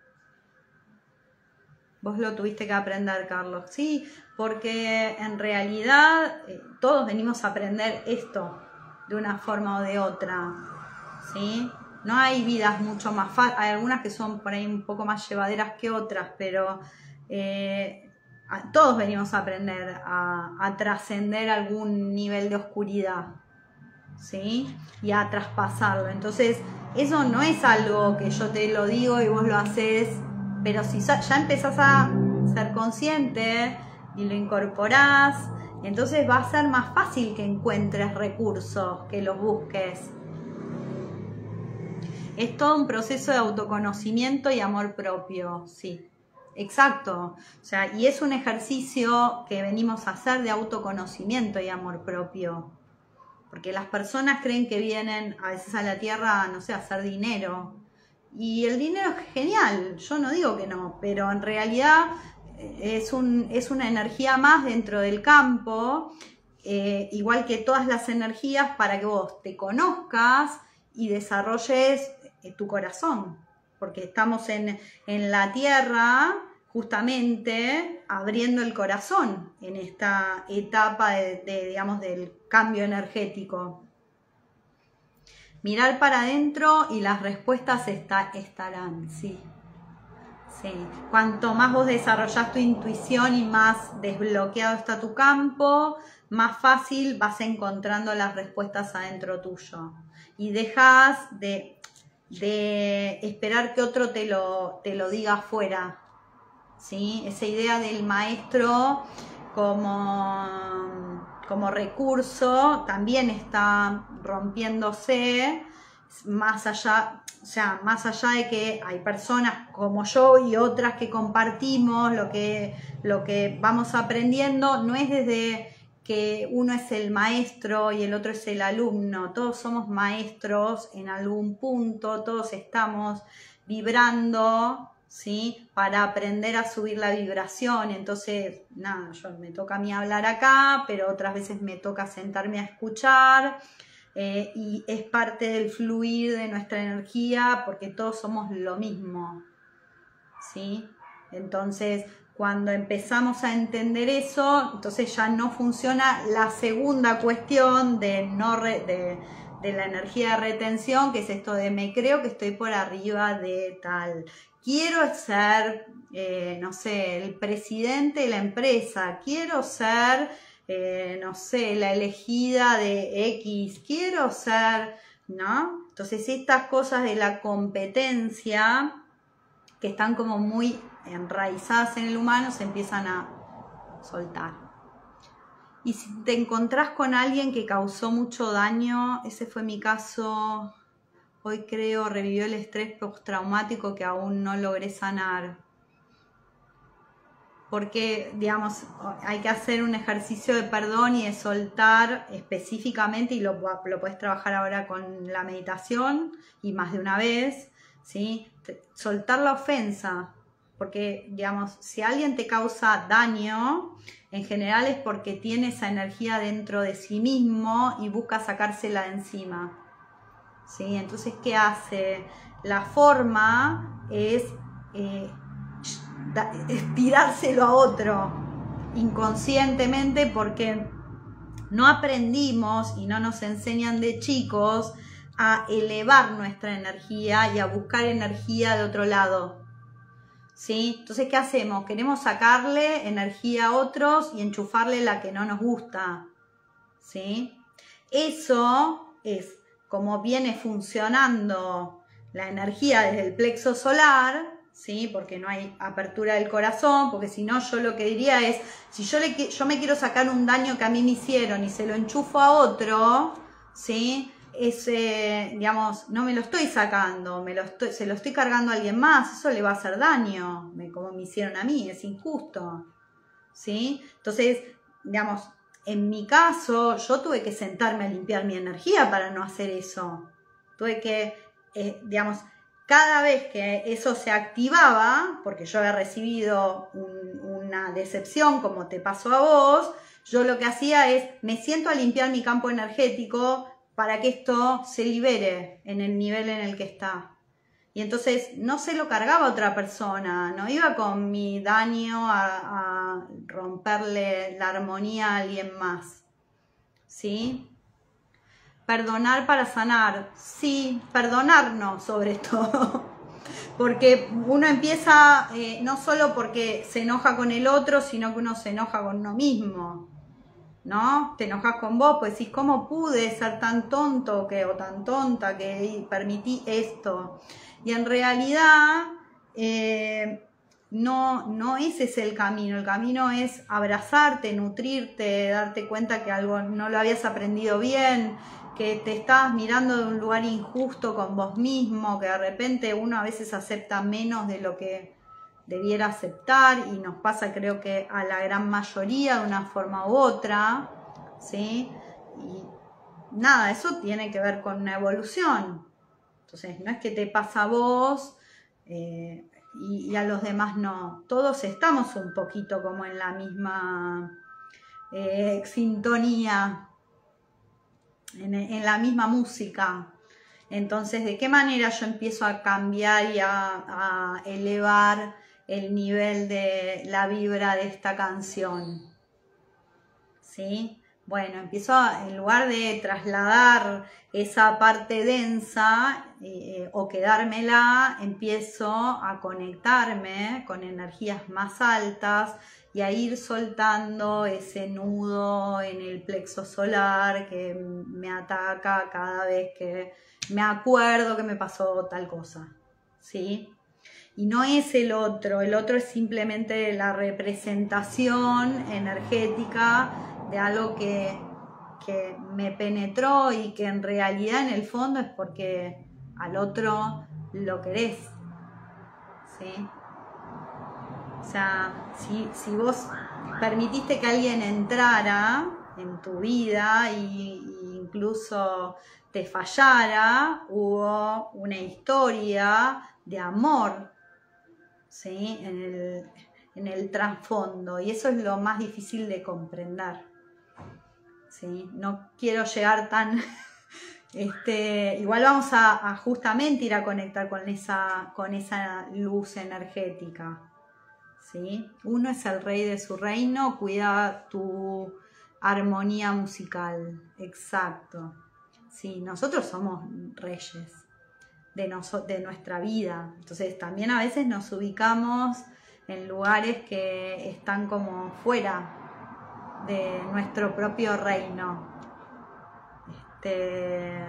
A: Vos lo tuviste que aprender, Carlos. Sí, porque en realidad eh, todos venimos a aprender esto de una forma o de otra. ¿Sí? No hay vidas mucho más fáciles. Hay algunas que son por ahí un poco más llevaderas que otras, pero eh, todos venimos a aprender a trascender algún nivel de oscuridad. ¿Sí? Y a traspasarlo. Entonces, eso no es algo que yo te lo digo y vos lo haces, pero si ya empezás a ser consciente y lo incorporás, entonces va a ser más fácil que encuentres recursos, que los busques. Es todo un proceso de autoconocimiento y amor propio, sí. Exacto. O sea, y es un ejercicio que venimos a hacer de autoconocimiento y amor propio porque las personas creen que vienen a veces a la tierra, no sé, a hacer dinero. Y el dinero es genial, yo no digo que no, pero en realidad eh, es, un, es una energía más dentro del campo, eh, igual que todas las energías para que vos te conozcas y desarrolles eh, tu corazón, porque estamos en, en la tierra justamente abriendo el corazón en esta etapa de, digamos, del cambio energético. Mirar para adentro y las respuestas estarán, sí. Sí. Cuanto más vos desarrollás tu intuición y más desbloqueado está tu campo, más fácil vas encontrando las respuestas adentro tuyo. Y dejas de, de esperar que otro te lo, te lo diga afuera, esa idea del maestro como, como recurso también está rompiéndose más allá, o sea, más allá de que hay personas como yo y otras que compartimos lo que, lo que vamos aprendiendo, no es desde que uno es el maestro y el otro es el alumno. Todos somos maestros en algún punto, todos estamos vibrando, ¿sí? Para aprender a subir la vibración. Entonces, nada, yo me toca a mí hablar acá, pero otras veces me toca sentarme a escuchar. Eh, y es parte del fluir de nuestra energía porque todos somos lo mismo, ¿sí? Entonces, cuando empezamos a entender eso, entonces ya no funciona la segunda cuestión de, no de, la energía de retención, que es esto de me creo que estoy por arriba de tal. Quiero ser, eh, no sé, el presidente de la empresa, quiero ser, eh, no sé, la elegida de X, quiero ser, ¿no? Entonces estas cosas de la competencia, que están como muy enraizadas en el humano se empiezan a soltar. Y si te encontrás con alguien que causó mucho daño, ese fue mi caso, hoy creo revivió el estrés postraumático que aún no logré sanar. Porque, digamos, hay que hacer un ejercicio de perdón y de soltar específicamente, y lo, puedes trabajar ahora con la meditación y más de una vez, ¿sí? Soltar la ofensa, porque, digamos, si alguien te causa daño, en general es porque tiene esa energía dentro de sí mismo y busca sacársela de encima. ¿Sí? Entonces, ¿qué hace? La forma es eh, tirárselo a otro inconscientemente porque no aprendimos y no nos enseñan de chicos a elevar nuestra energía y a buscar energía de otro lado. ¿sí? Entonces, ¿qué hacemos? Queremos sacarle energía a otros y enchufarle la que no nos gusta, ¿sí? Eso es como viene funcionando la energía desde el plexo solar, ¿sí? Porque no hay apertura del corazón, porque si no, yo lo que diría es, si yo, le, yo me quiero sacar un daño que a mí me hicieron y se lo enchufo a otro, ¿sí? ese, digamos, no me lo estoy sacando, me lo estoy, se lo estoy cargando a alguien más, eso le va a hacer daño, como me hicieron a mí, es injusto. ¿Sí? Entonces, digamos, en mi caso, yo tuve que sentarme a limpiar mi energía para no hacer eso. Tuve que, eh, digamos, cada vez que eso se activaba, porque yo había recibido una decepción como te pasó a vos, yo lo que hacía es, me siento a limpiar mi campo energético, para que esto se libere en el nivel en el que está. Y entonces no se lo cargaba otra persona, no iba con mi daño a, romperle la armonía a alguien más. ¿Sí? Perdonar para sanar, sí, perdonarnos sobre todo. Porque uno empieza eh, no solo porque se enoja con el otro, sino que uno se enoja con uno mismo. ¿no? Te enojas con vos, pues decís, ¿cómo pude ser tan tonto que, o tan tonta que permití esto? Y en realidad, eh, no, no ese es el camino, el camino es abrazarte, nutrirte, darte cuenta que algo no lo habías aprendido bien, que te estabas mirando de un lugar injusto con vos mismo, que de repente uno a veces acepta menos de lo que debiera aceptar y nos pasa creo que a la gran mayoría de una forma u otra, ¿sí? Y nada, eso tiene que ver con una evolución. Entonces, no es que te pasa a vos eh, y, a los demás no. Todos estamos un poquito como en la misma eh, sintonía, en, la misma música. Entonces, ¿de qué manera yo empiezo a cambiar y a elevar el nivel de la vibra de esta canción. ¿Sí? Bueno, empiezo en lugar de trasladar esa parte densa eh, o quedármela, empiezo a conectarme con energías más altas y a ir soltando ese nudo en el plexo solar que me ataca cada vez que me acuerdo que me pasó tal cosa. ¿Sí? y no es el otro, el otro es simplemente la representación energética de algo que, me penetró y que en realidad en el fondo es porque al otro lo querés. ¿sí? O sea, si, si vos permitiste que alguien entrara, en tu vida e incluso te fallara, hubo una historia de amor ¿sí? en, el, en el trasfondo y eso es lo más difícil de comprender. No quiero llegar tan... Este, igual vamos a, justamente ir a conectar con esa, con esa luz energética. ¿sí? Uno es el rey de su reino, cuida tu armonía musical. Exacto. Sí, nosotros somos reyes de, de nuestra vida. Entonces también a veces nos ubicamos en lugares que están como fuera de nuestro propio reino. Este,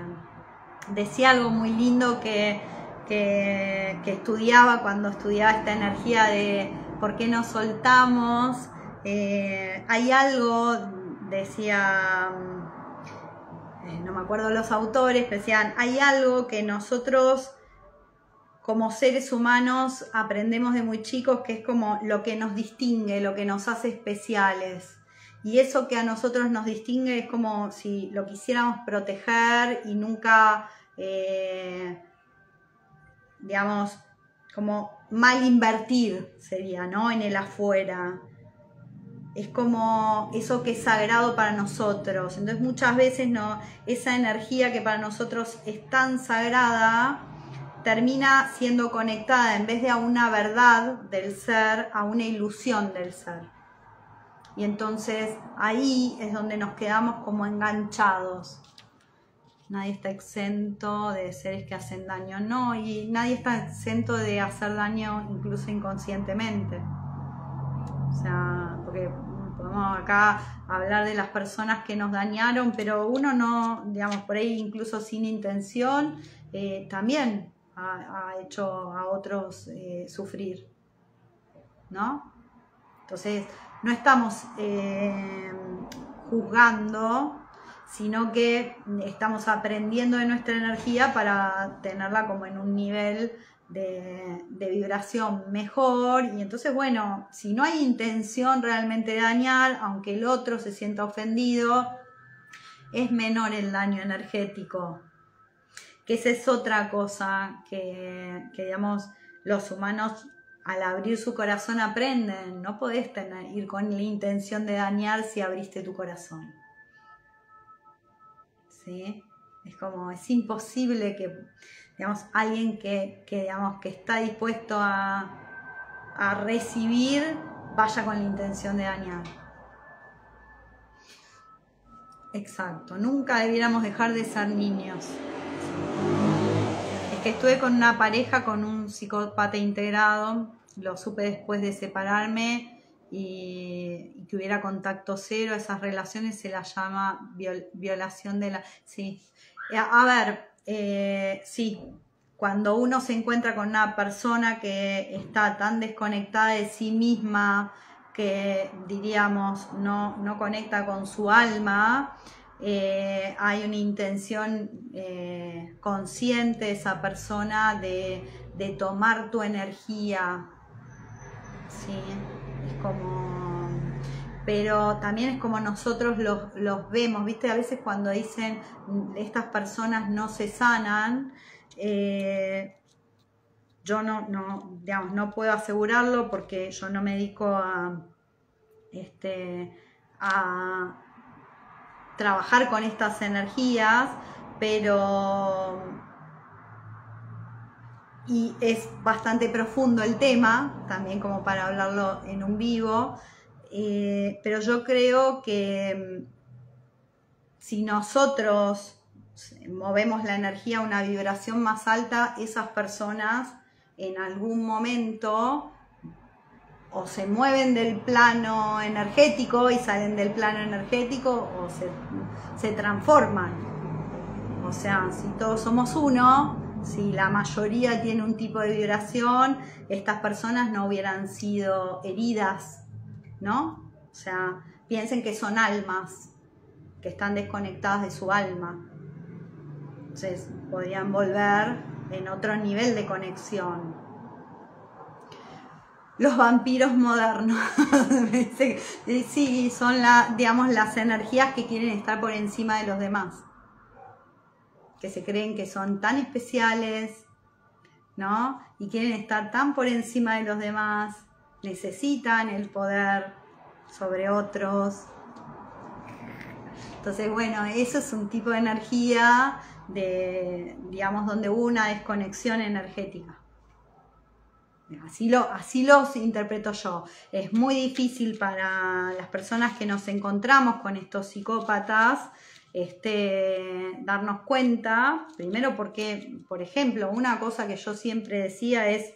A: decía algo muy lindo que, que, estudiaba cuando estudiaba esta energía de por qué nos soltamos. Eh, hay algo, decía, eh, no me acuerdo los autores, decían, hay algo que nosotros como seres humanos aprendemos de muy chicos que es como lo que nos distingue, lo que nos hace especiales. Y eso que a nosotros nos distingue es como si lo quisiéramos proteger y nunca, eh, digamos, como mal invertir sería, ¿no? En el afuera. Es como eso que es sagrado para nosotros. Entonces muchas veces no, esa energía que para nosotros es tan sagrada termina siendo conectada en vez de a una verdad del ser, a una ilusión del ser. Y entonces ahí es donde nos quedamos como enganchados. Nadie está exento de seres que hacen daño, no, y nadie está exento de hacer daño incluso inconscientemente. O sea, porque podemos acá hablar de las personas que nos dañaron, pero uno no, digamos, por ahí incluso sin intención, eh, también ha, hecho a otros eh, sufrir, ¿no? Entonces, no estamos eh, juzgando, sino que estamos aprendiendo de nuestra energía para tenerla como en un nivel de, vibración mejor. Y entonces, bueno, si no hay intención realmente de dañar, aunque el otro se sienta ofendido, es menor el daño energético. Que esa es otra cosa que, que digamos, los humanos al abrir su corazón aprenden. No podés ir con la intención de dañar si abriste tu corazón. ¿Sí? Es como, es imposible que, digamos, alguien que, digamos, que está dispuesto a, a recibir vaya con la intención de dañar. Exacto, nunca debiéramos dejar de ser niños. Estuve con una pareja con un psicópata integrado lo supe después de separarme y, que hubiera contacto cero, esas relaciones se las llama violación de la... Sí, eh, a, ver, eh, sí, cuando uno se encuentra con una persona que está tan desconectada de sí misma, que diríamos no, no conecta con su alma, eh, hay una intención consciente de esa persona de, de tomar tu energía, Sí, es como... Pero también es como nosotros los, vemos, ¿viste? A veces cuando dicen estas personas no se sanan, eh, yo no, no, digamos, no puedo asegurarlo porque yo no me dedico a, este, a trabajar con estas energías, pero y es bastante profundo el tema, también como para hablarlo en un vivo, eh, pero yo creo que si nosotros movemos la energía a una vibración más alta, esas personas en algún momento o se mueven del plano energético y salen del plano energético o se, se transforman. O sea, si todos somos uno, si la mayoría tiene un tipo de vibración, estas personas no hubieran sido heridas, ¿no? O sea, piensen que son almas, que están desconectadas de su alma. Entonces, podrían volver en otro nivel de conexión. Los vampiros modernos. sí, son la, digamos, las energías que quieren estar por encima de los demás. Que se creen que son tan especiales, ¿no? Y quieren estar tan por encima de los demás, necesitan el poder sobre otros. Entonces, bueno, eso es un tipo de energía de, digamos, donde hubo una desconexión energética. Así, lo, así los interpreto yo. Es muy difícil para las personas que nos encontramos con estos psicópatas este, darnos cuenta, primero porque, por ejemplo, una cosa que yo siempre decía es,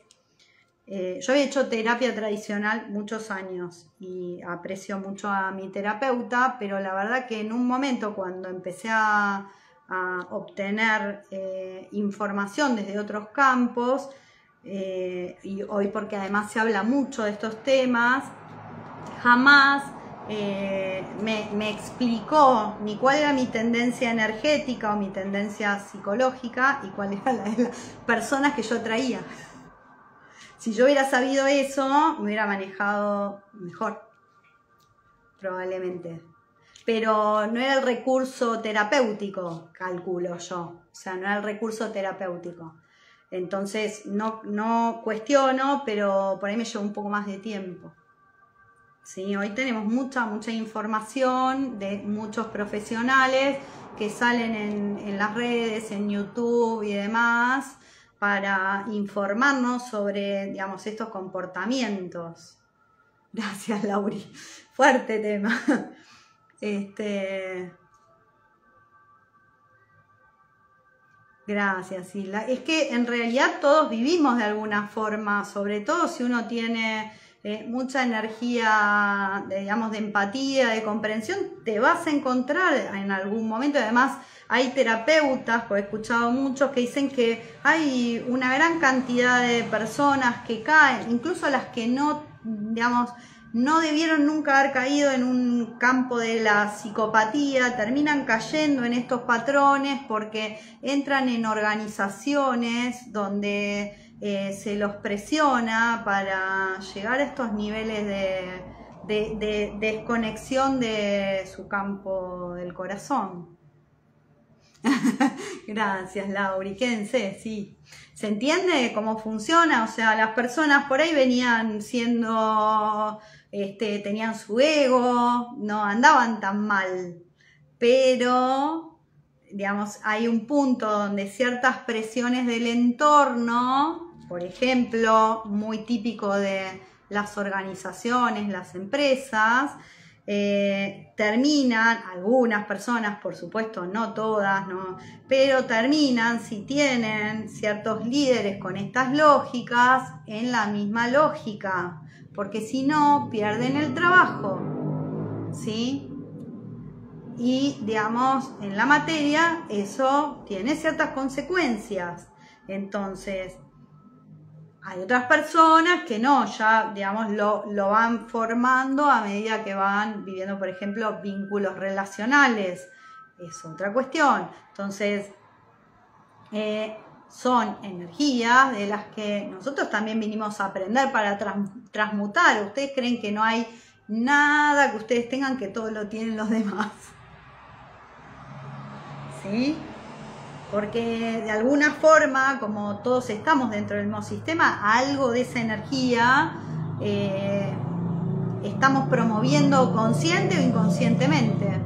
A: eh, yo había hecho terapia tradicional muchos años y aprecio mucho a mi terapeuta, pero la verdad que en un momento cuando empecé a, obtener eh, información desde otros campos, eh, y hoy porque además se habla mucho de estos temas, jamás eh, me, explicó ni cuál era mi tendencia energética o mi tendencia psicológica y cuáles eran las, personas que yo traía. Si yo hubiera sabido eso, me hubiera manejado mejor, probablemente. Pero no era el recurso terapéutico, calculo yo. O sea, no era el recurso terapéutico. Entonces, no, no cuestiono, pero por ahí me lleva un poco más de tiempo. ¿Sí? Hoy tenemos mucha, mucha información de muchos profesionales que salen en, las redes, en YouTube y demás, para informarnos sobre, digamos, estos comportamientos. Gracias, Lauri. Fuerte tema. Este, Gracias, Silda. Es que en realidad todos vivimos de alguna forma, sobre todo si uno tiene eh, mucha energía, digamos, de empatía, de comprensión, te vas a encontrar en algún momento. Además, hay terapeutas, pues he escuchado muchos que dicen que hay una gran cantidad de personas que caen, incluso las que no, digamos, no debieron nunca haber caído en un campo de la psicopatía, terminan cayendo en estos patrones porque entran en organizaciones donde eh, se los presiona para llegar a estos niveles de, de desconexión de su campo del corazón. Gracias, Lauri. Quédense, sí. ¿Se entiende cómo funciona? O sea, las personas por ahí venían siendo este, tenían su ego, no andaban tan mal, pero digamos, hay un punto donde ciertas presiones del entorno, por ejemplo, muy típico de las organizaciones, las empresas, eh, terminan, algunas personas, por supuesto, no todas, ¿no? pero terminan, si tienen ciertos líderes con estas lógicas, en la misma lógica porque si no, pierden el trabajo, ¿sí? Y, digamos, en la materia eso tiene ciertas consecuencias. Entonces, hay otras personas que no, ya, digamos, lo, van formando a medida que van viviendo, por ejemplo, vínculos relacionales. Es otra cuestión. Entonces, eh, son energías de las que nosotros también vinimos a aprender para transmutar. Ustedes creen que no hay nada que ustedes tengan que todo lo tienen los demás. ¿Sí? Porque de alguna forma, como todos estamos dentro del mismo sistema, algo de esa energía eh, estamos promoviendo consciente o inconscientemente.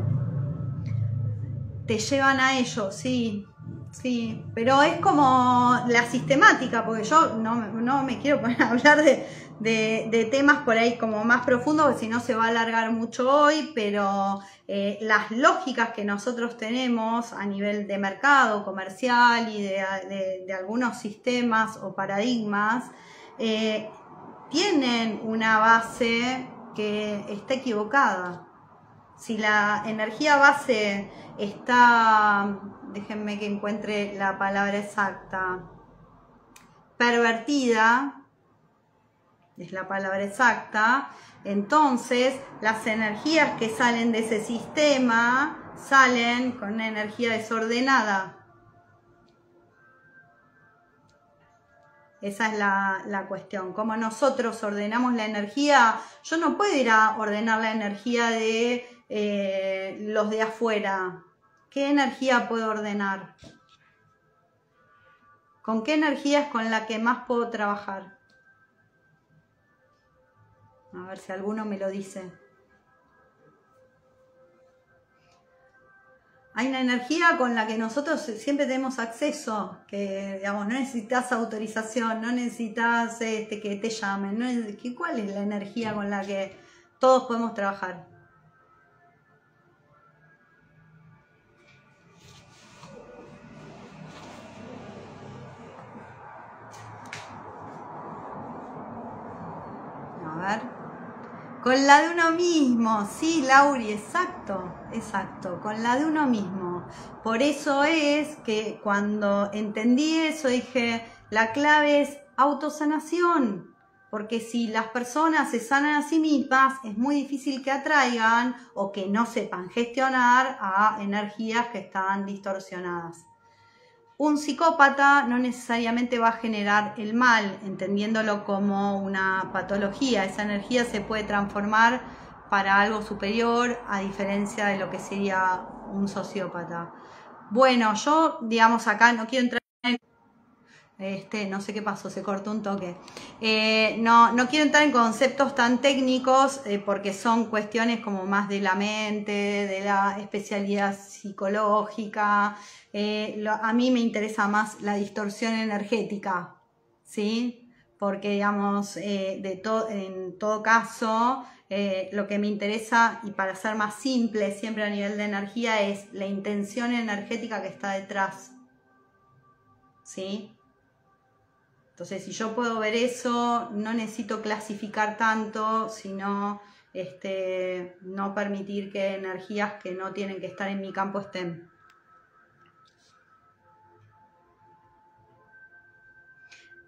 A: Te llevan a ello, sí, Sí, pero es como la sistemática, porque yo no, me quiero poner a hablar de, temas por ahí como más profundos, porque si no se va a alargar mucho hoy, pero eh, las lógicas que nosotros tenemos a nivel de mercado comercial y de, algunos sistemas o paradigmas, eh, tienen una base que está equivocada. Si la energía base está déjenme que encuentre la palabra exacta, pervertida, es la palabra exacta, entonces las energías que salen de ese sistema salen con una energía desordenada. Esa es la, cuestión. Como nosotros ordenamos la energía, yo no puedo ir a ordenar la energía de eh, los de afuera. ¿Qué energía puedo ordenar? ¿Con qué energía es con la que más puedo trabajar? A ver si alguno me lo dice. hay una energía con la que nosotros siempre tenemos acceso, que digamos, no necesitas autorización, no necesitas este, que te llamen, ¿no? ¿cuál es la energía con la que todos podemos trabajar? Con la de uno mismo, sí, Lauri, exacto, exacto, con la de uno mismo. Por eso es que cuando entendí eso dije, la clave es autosanación, porque si las personas se sanan a sí mismas, es muy difícil que atraigan o que no sepan gestionar a energías que están distorsionadas. Un psicópata no necesariamente va a generar el mal, entendiéndolo como una patología. Esa energía se puede transformar para algo superior, a diferencia de lo que sería un sociópata. Bueno, yo, digamos, acá no quiero entrar en este, no sé qué pasó, se cortó un toque. Eh, no, no quiero entrar en conceptos tan técnicos eh, porque son cuestiones como más de la mente, de la especialidad psicológica. Eh, a mí me interesa más la distorsión energética, ¿sí? Porque, digamos, de en todo caso, lo que me interesa, y para ser más simple siempre a nivel de energía, es la intención energética que está detrás. ¿Sí? Entonces, si yo puedo ver eso, no necesito clasificar tanto, sino este, no permitir que energías que no tienen que estar en mi campo estén.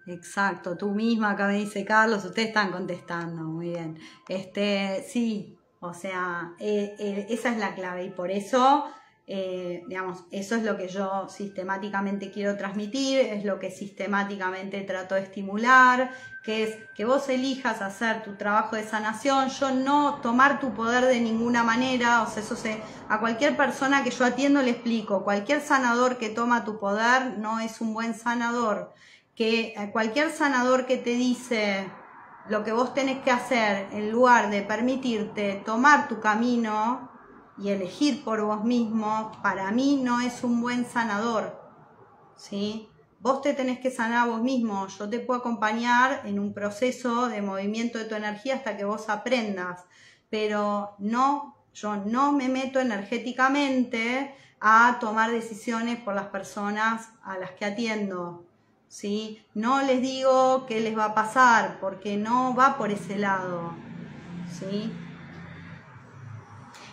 A: Exacto, tú misma acá me dice Carlos, ustedes están contestando, muy bien. Este, sí, o sea, eh, eh, esa es la clave y por eso eh, digamos, eso es lo que yo sistemáticamente quiero transmitir, es lo que sistemáticamente trato de estimular, que es que vos elijas hacer tu trabajo de sanación, yo no tomar tu poder de ninguna manera, o sea, eso se, a cualquier persona que yo atiendo le explico, cualquier sanador que toma tu poder no es un buen sanador, que cualquier sanador que te dice lo que vos tenés que hacer en lugar de permitirte tomar tu camino, y elegir por vos mismo, para mí no es un buen sanador. ¿sí? Vos te tenés que sanar a vos mismo. Yo te puedo acompañar en un proceso de movimiento de tu energía hasta que vos aprendas. Pero no, yo no me meto energéticamente a tomar decisiones por las personas a las que atiendo. ¿sí? No les digo qué les va a pasar porque no va por ese lado. ¿sí?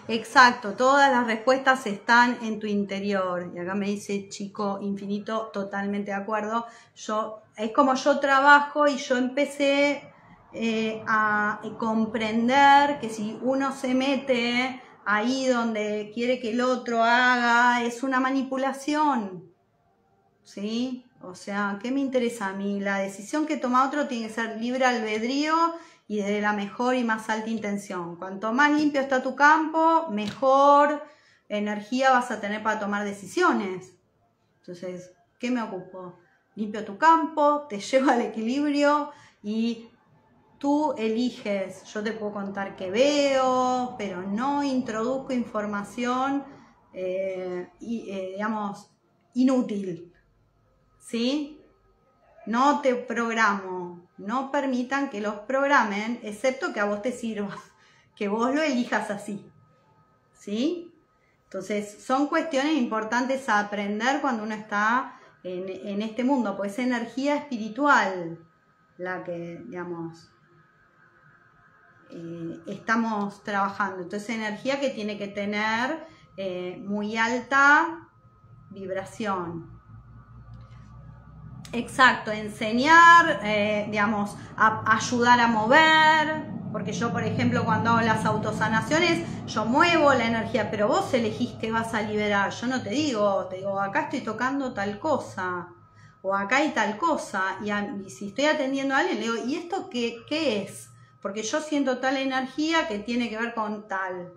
A: Exacto, todas las respuestas están en tu interior. Y acá me dice chico infinito, totalmente de acuerdo. Yo, es como yo trabajo y yo empecé eh, a comprender que si uno se mete ahí donde quiere que el otro haga, es una manipulación. ¿Sí? O sea, ¿qué me interesa a mí? La decisión que toma otro tiene que ser libre albedrío y de la mejor y más alta intención. Cuanto más limpio está tu campo, mejor energía vas a tener para tomar decisiones. Entonces, ¿qué me ocupo? Limpio tu campo, te llevo al equilibrio y tú eliges. Yo te puedo contar qué veo, pero no introduzco información, eh, y, eh, digamos, inútil. ¿Sí? No te programo, no permitan que los programen, excepto que a vos te sirva, que vos lo elijas así. ¿Sí? Entonces, son cuestiones importantes a aprender cuando uno está en, este mundo, pues es energía espiritual la que, digamos, eh, estamos trabajando. Entonces, energía que tiene que tener eh, muy alta vibración, Exacto, enseñar, eh, digamos, ayudar a mover, porque yo, por ejemplo, cuando hago las autosanaciones, yo muevo la energía, pero vos elegís que vas a liberar. Yo no te digo, te digo, acá estoy tocando tal cosa. o acá hay tal cosa, y, si estoy atendiendo a alguien, le digo, ¿y esto qué, qué es? Porque yo siento tal energía que tiene que ver con tal.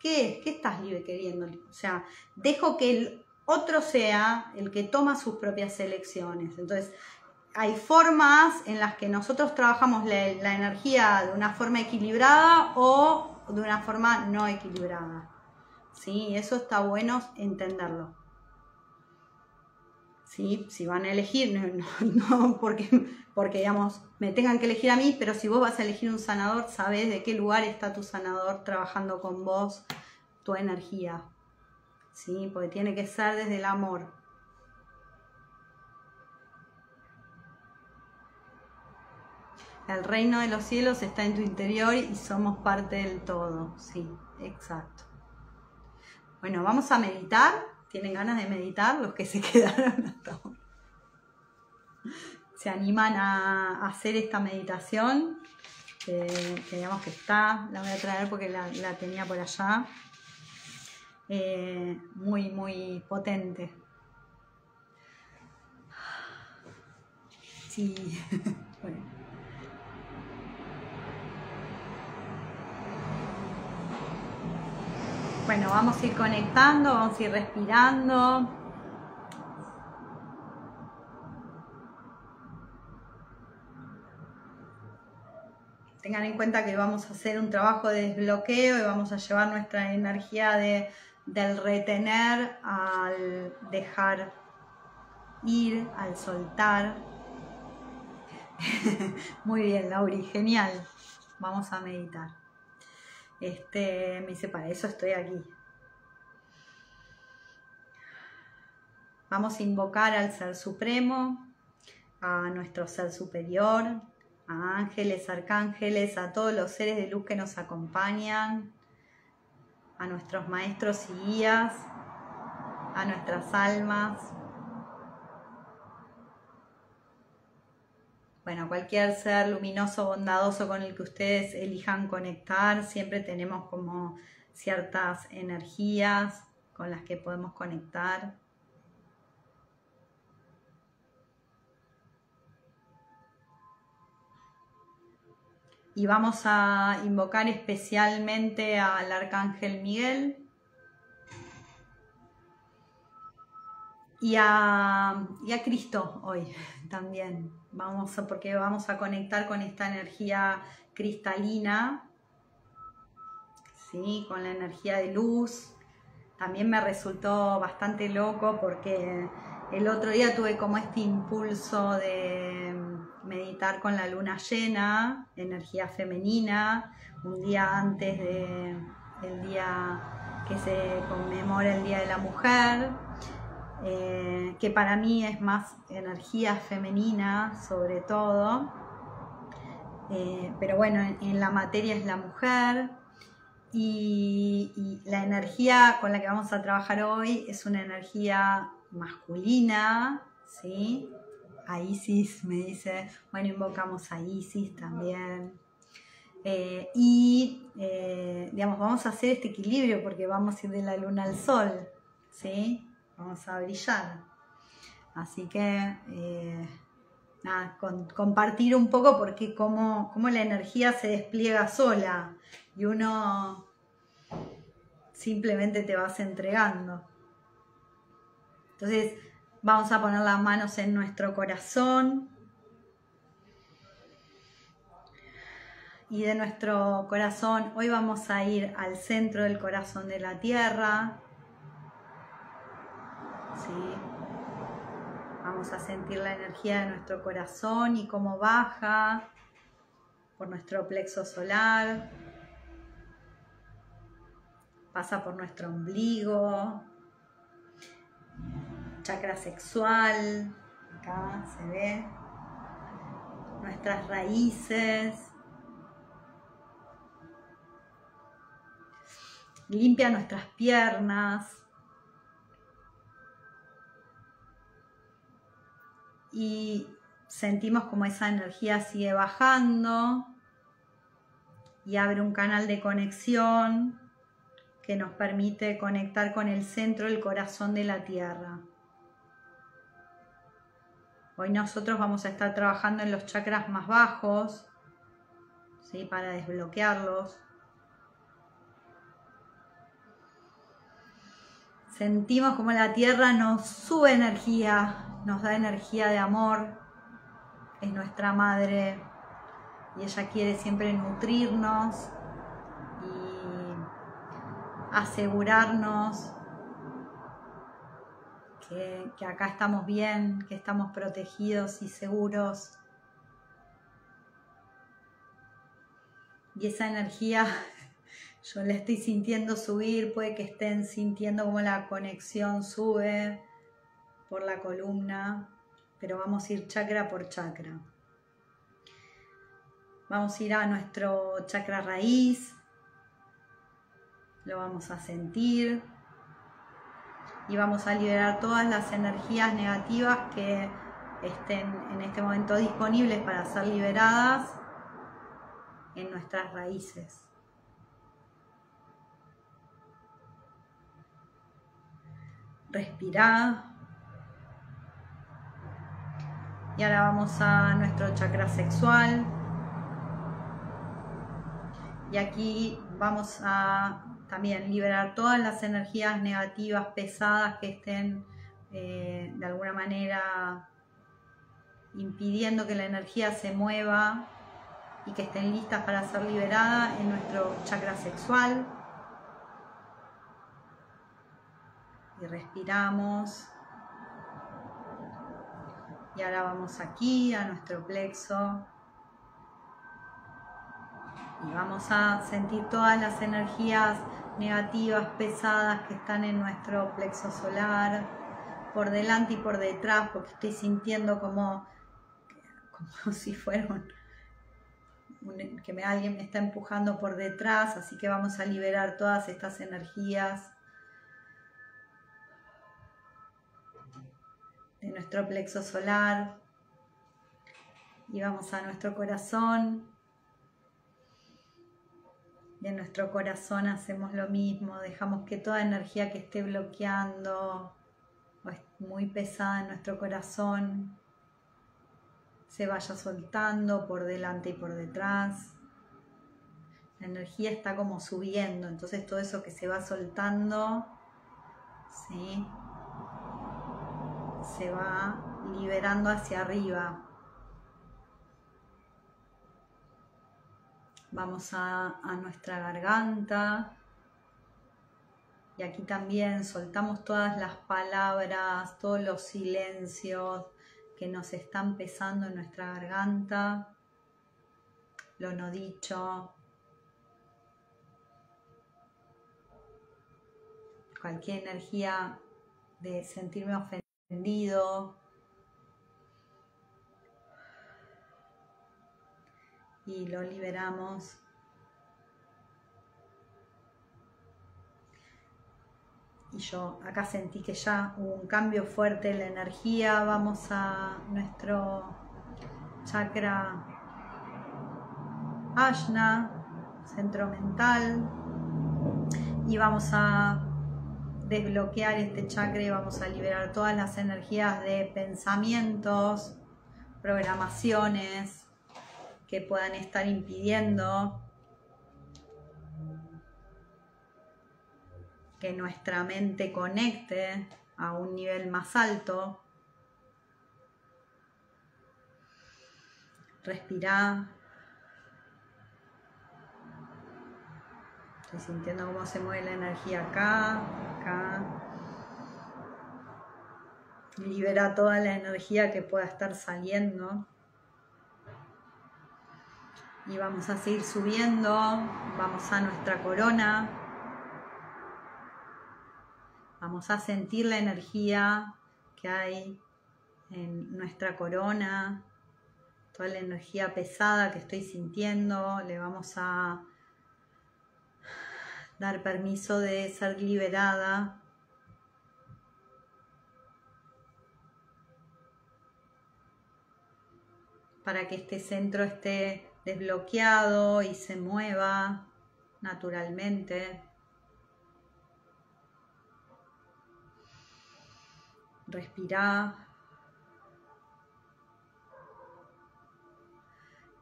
A: ¿Qué es? ¿Qué estás libre queriendo? O sea, dejo que el otro sea el que toma sus propias elecciones. Entonces, hay formas en las que nosotros trabajamos la, energía de una forma equilibrada o de una forma no equilibrada. ¿Sí? Eso está bueno entenderlo. ¿Sí? Si van a elegir, no, no, porque, porque digamos, me tengan que elegir a mí, pero si vos vas a elegir un sanador, sabes de qué lugar está tu sanador trabajando con vos, tu energía. ¿Sí? Porque tiene que ser desde el amor. El reino de los cielos está en tu interior y somos parte del todo. Sí, exacto. Bueno, vamos a meditar. ¿Tienen ganas de meditar los que se quedaron hasta ahora? Se animan a hacer esta meditación. que digamos que está, la voy a traer porque la, tenía por allá. Eh, muy, muy potente. Sí, bueno. Bueno, vamos a ir conectando, vamos a ir respirando. Tengan en cuenta que vamos a hacer un trabajo de desbloqueo y vamos a llevar nuestra energía de, del retener al dejar ir, al soltar. Muy bien, Lauri, genial. Vamos a meditar. Este, me dice, para eso estoy aquí. Vamos a invocar al Ser Supremo, a nuestro Ser Superior, a ángeles, arcángeles, a todos los seres de luz que nos acompañan, a nuestros maestros y guías, a nuestras almas, bueno, cualquier ser luminoso, bondadoso con el que ustedes elijan conectar, siempre tenemos como ciertas energías con las que podemos conectar. Y vamos a invocar especialmente al Arcángel Miguel y a, y a Cristo hoy también vamos porque vamos a conectar con esta energía cristalina, ¿sí? con la energía de luz. También me resultó bastante loco porque el otro día tuve como este impulso de meditar con la luna llena, energía femenina, un día antes del día que se conmemora el Día de la Mujer eh, que para mí es más energía femenina sobre todo, eh, pero bueno, en, la materia es la mujer y, la energía con la que vamos a trabajar hoy es una energía masculina, ¿sí? A Isis me dice, bueno, invocamos a Isis también. Eh, y, digamos, vamos a hacer este equilibrio porque vamos a ir de la luna al sol, ¿sí? vamos a brillar. Así que, eh, compartir un poco porque cómo, cómo la energía se despliega sola y uno simplemente te vas entregando. Entonces, vamos a poner las manos en nuestro corazón. Y de nuestro corazón, hoy vamos a ir al centro del corazón de la tierra, Vamos a sentir la energía de nuestro corazón y cómo baja por nuestro plexo solar, pasa por nuestro ombligo, chakra sexual, acá se ve, nuestras raíces, limpia nuestras piernas, y sentimos como esa energía sigue bajando y abre un canal de conexión que nos permite conectar con el centro del corazón de la Tierra. Hoy nosotros vamos a estar trabajando en los chakras más bajos, ¿sí? para desbloquearlos. Sentimos como la tierra nos sube energía, nos da energía de amor, es nuestra madre y ella quiere siempre nutrirnos y asegurarnos que, acá estamos bien, que estamos protegidos y seguros. Y esa energía yo la estoy sintiendo subir, puede que estén sintiendo como la conexión sube por la columna, pero vamos a ir chakra por chakra. Vamos a ir a nuestro chakra raíz, lo vamos a sentir y vamos a liberar todas las energías negativas que estén en este momento disponibles para ser liberadas en nuestras raíces. Respirá. Y ahora vamos a nuestro chakra sexual. Y aquí vamos a también liberar todas las energías negativas, pesadas que estén eh, de alguna manera impidiendo que la energía se mueva y que estén listas para ser liberadas en nuestro chakra sexual. Y respiramos. Y ahora vamos aquí a nuestro plexo. Y vamos a sentir todas las energías negativas, pesadas que están en nuestro plexo solar, por delante y por detrás, porque estoy sintiendo como, como si fuera que alguien me está empujando por detrás, así que vamos a liberar todas estas energías de nuestro plexo solar y vamos a nuestro corazón. Y en nuestro corazón hacemos lo mismo, dejamos que toda energía que esté bloqueando o es muy pesada en nuestro corazón se vaya soltando por delante y por detrás. La energía está como subiendo, entonces todo eso que se va soltando, ¿sí? se va liberando hacia arriba. Vamos a, nuestra garganta. Y aquí también soltamos todas las palabras, todos los silencios, que nos están pesando en nuestra garganta, lo no dicho, cualquier energía de sentirme ofendido. Y lo liberamos y yo acá sentí que ya hubo un cambio fuerte en la energía. Vamos a nuestro chakra Ashna, centro mental, y vamos a desbloquear este chakra y vamos a liberar todas las energías de pensamientos, programaciones que puedan estar impidiendo que nuestra mente conecte a un nivel más alto. Respira. Estoy sintiendo cómo se mueve la energía acá, acá. Libera toda la energía que pueda estar saliendo. Y vamos a seguir subiendo. Vamos a nuestra corona. Vamos a sentir la energía que hay en nuestra corona, toda la energía pesada que estoy sintiendo. Le vamos a dar permiso de ser liberada. para que este centro esté desbloqueado y se mueva naturalmente. Respira.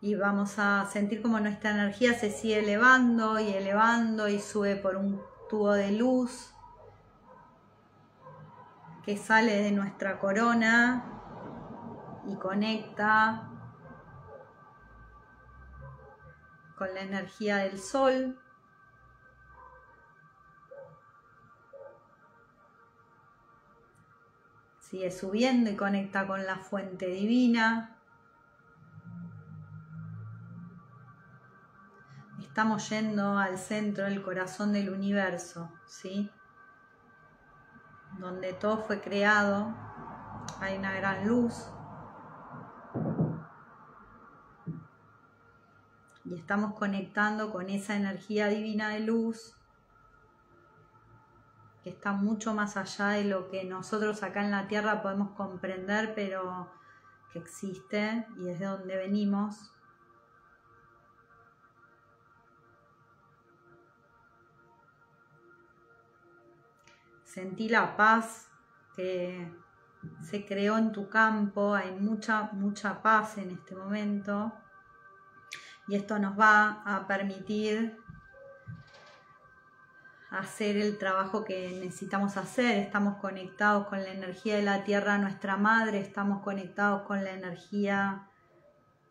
A: Y vamos a sentir como nuestra energía se sigue elevando y elevando y sube por un tubo de luz que sale de nuestra corona y conecta con la energía del sol. Sigue subiendo y conecta con la fuente divina. Estamos yendo al centro del corazón del universo, ¿sí? Donde todo fue creado, hay una gran luz. Y estamos conectando con esa energía divina de luz que está mucho más allá de lo que nosotros acá en la Tierra podemos comprender, pero que existe y es de donde venimos. Sentí la paz que se creó en tu campo, hay mucha, mucha paz en este momento y esto nos va a permitir hacer el trabajo que necesitamos hacer, estamos conectados con la energía de la tierra, nuestra madre, estamos conectados con la energía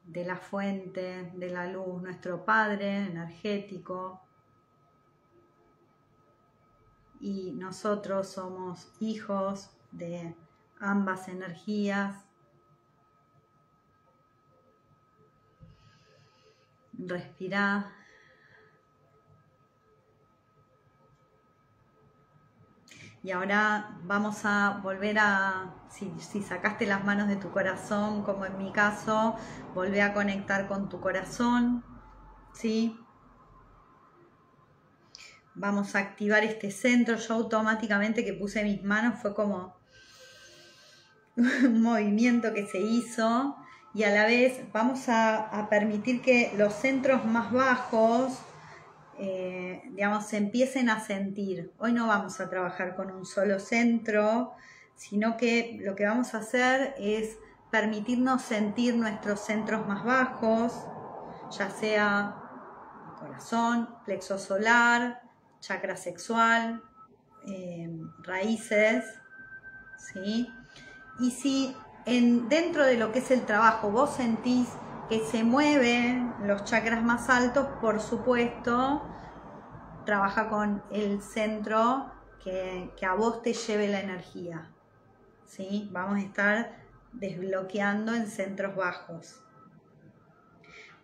A: de la fuente, de la luz, nuestro padre energético. Y nosotros somos hijos de ambas energías. Respira Y ahora vamos a volver a, si, sacaste las manos de tu corazón, como en mi caso, volver a conectar con tu corazón, ¿sí? Vamos a activar este centro. Yo automáticamente que puse mis manos fue como un movimiento que se hizo y a la vez vamos a, permitir que los centros más bajos eh, digamos, se empiecen a sentir. Hoy no vamos a trabajar con un solo centro, sino que lo que vamos a hacer es permitirnos sentir nuestros centros más bajos, ya sea corazón, plexo solar, chakra sexual, eh, raíces, ¿sí? Y si en, dentro de lo que es el trabajo vos sentís que se mueven los chakras más altos, por supuesto, trabaja con el centro que, a vos te lleve la energía. ¿sí? Vamos a estar desbloqueando en centros bajos.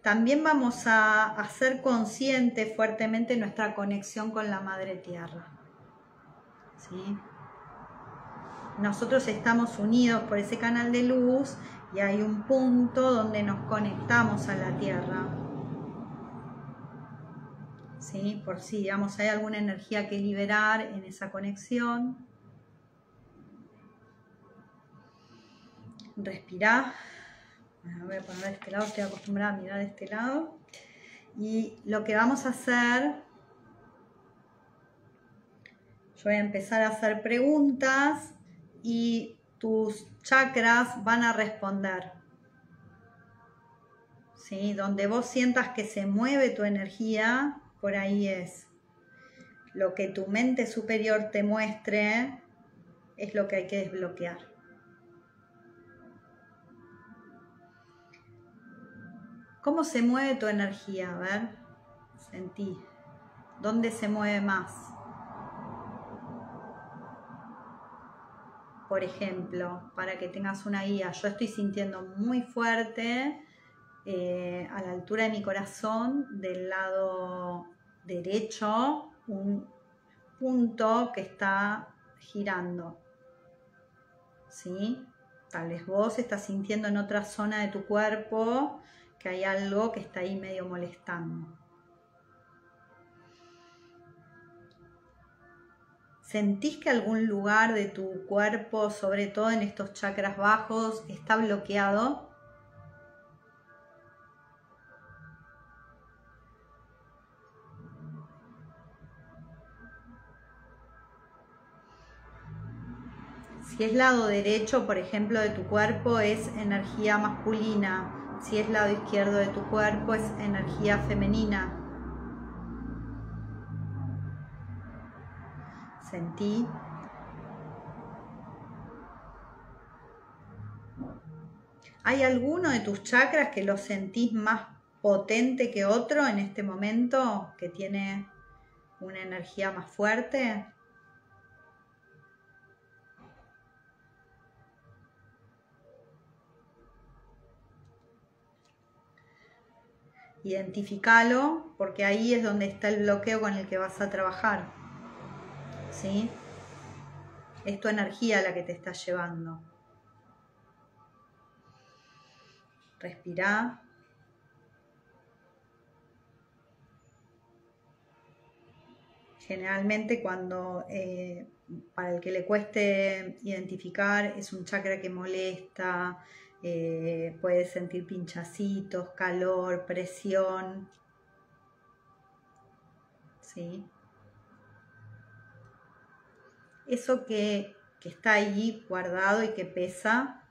A: También vamos a hacer consciente fuertemente nuestra conexión con la Madre Tierra. ¿sí? Nosotros estamos unidos por ese canal de luz y hay un punto donde nos conectamos a la tierra. ¿Sí? Por si, digamos, hay alguna energía que liberar en esa conexión. Respirá. Voy a poner de este lado, estoy acostumbrada a mirar de este lado. Y lo que vamos a hacer, yo voy a empezar a hacer preguntas y tus chakras van a responder. ¿Sí? Donde vos sientas que se mueve tu energía, por ahí es. Lo que tu mente superior te muestre es lo que hay que desbloquear. ¿Cómo se mueve tu energía? A ver, sentí. ¿Dónde se mueve más? Por ejemplo, para que tengas una guía, yo estoy sintiendo muy fuerte eh, a la altura de mi corazón, del lado derecho, un punto que está girando. ¿Sí? Tal vez vos estás sintiendo en otra zona de tu cuerpo que hay algo que está ahí medio molestando. ¿Sentís que algún lugar de tu cuerpo, sobre todo en estos chakras bajos, está bloqueado? Si es lado derecho, por ejemplo, de tu cuerpo, es energía masculina. Si es lado izquierdo de tu cuerpo, es energía femenina. Sentí ¿Hay alguno de tus chakras que lo sentís más potente que otro en este momento, que tiene una energía más fuerte? Identificalo porque ahí es donde está el bloqueo con el que vas a trabajar. ¿Sí? Es tu energía la que te está llevando. Respira. Generalmente cuando eh, para el que le cueste identificar es un chakra que molesta, eh, puede sentir pinchacitos, calor, presión. ¿Sí? Eso que, que está ahí guardado y que pesa,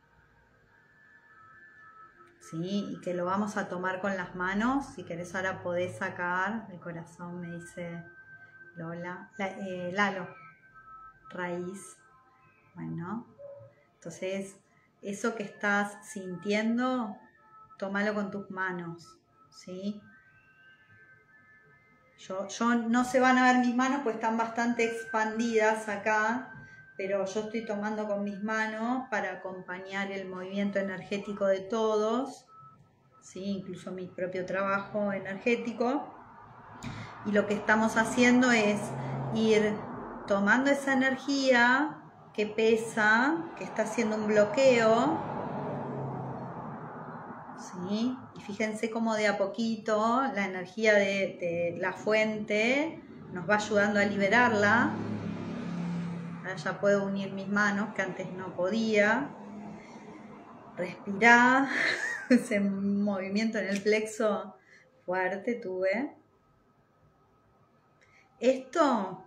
A: ¿sí? Y que lo vamos a tomar con las manos. Si querés ahora podés sacar, el corazón me dice Lola, eh, Lalo, raíz. Bueno, entonces eso que estás sintiendo, tómalo con tus manos, ¿sí? Yo, yo no se van a ver mis manos, pues están bastante expandidas acá, pero yo estoy tomando con mis manos para acompañar el movimiento energético de todos, ¿sí? incluso mi propio trabajo energético. Y lo que estamos haciendo es ir tomando esa energía que pesa, que está haciendo un bloqueo, ¿sí? Fíjense cómo de a poquito la energía de, la fuente nos va ayudando a liberarla ya puedo unir mis manos que antes no podía. Respirar, ese movimiento en el plexo fuerte tuve. Esto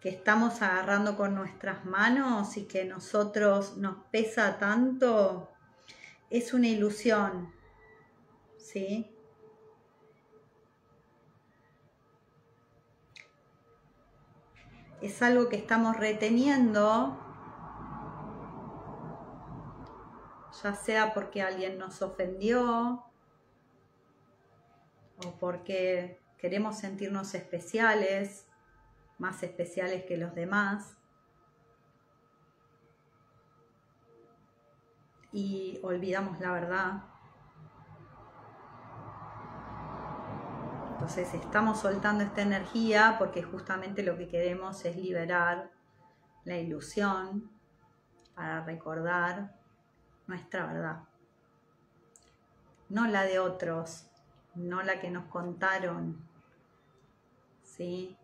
A: que estamos agarrando con nuestras manos y que nosotros nos pesa tanto, es una ilusión, ¿sí? es algo que estamos reteniendo, ya sea porque alguien nos ofendió o porque queremos sentirnos especiales, más especiales que los demás. Y olvidamos la verdad. Entonces estamos soltando esta energía porque justamente lo que queremos es liberar la ilusión para recordar nuestra verdad. No la de otros, no la que nos contaron, ¿sí?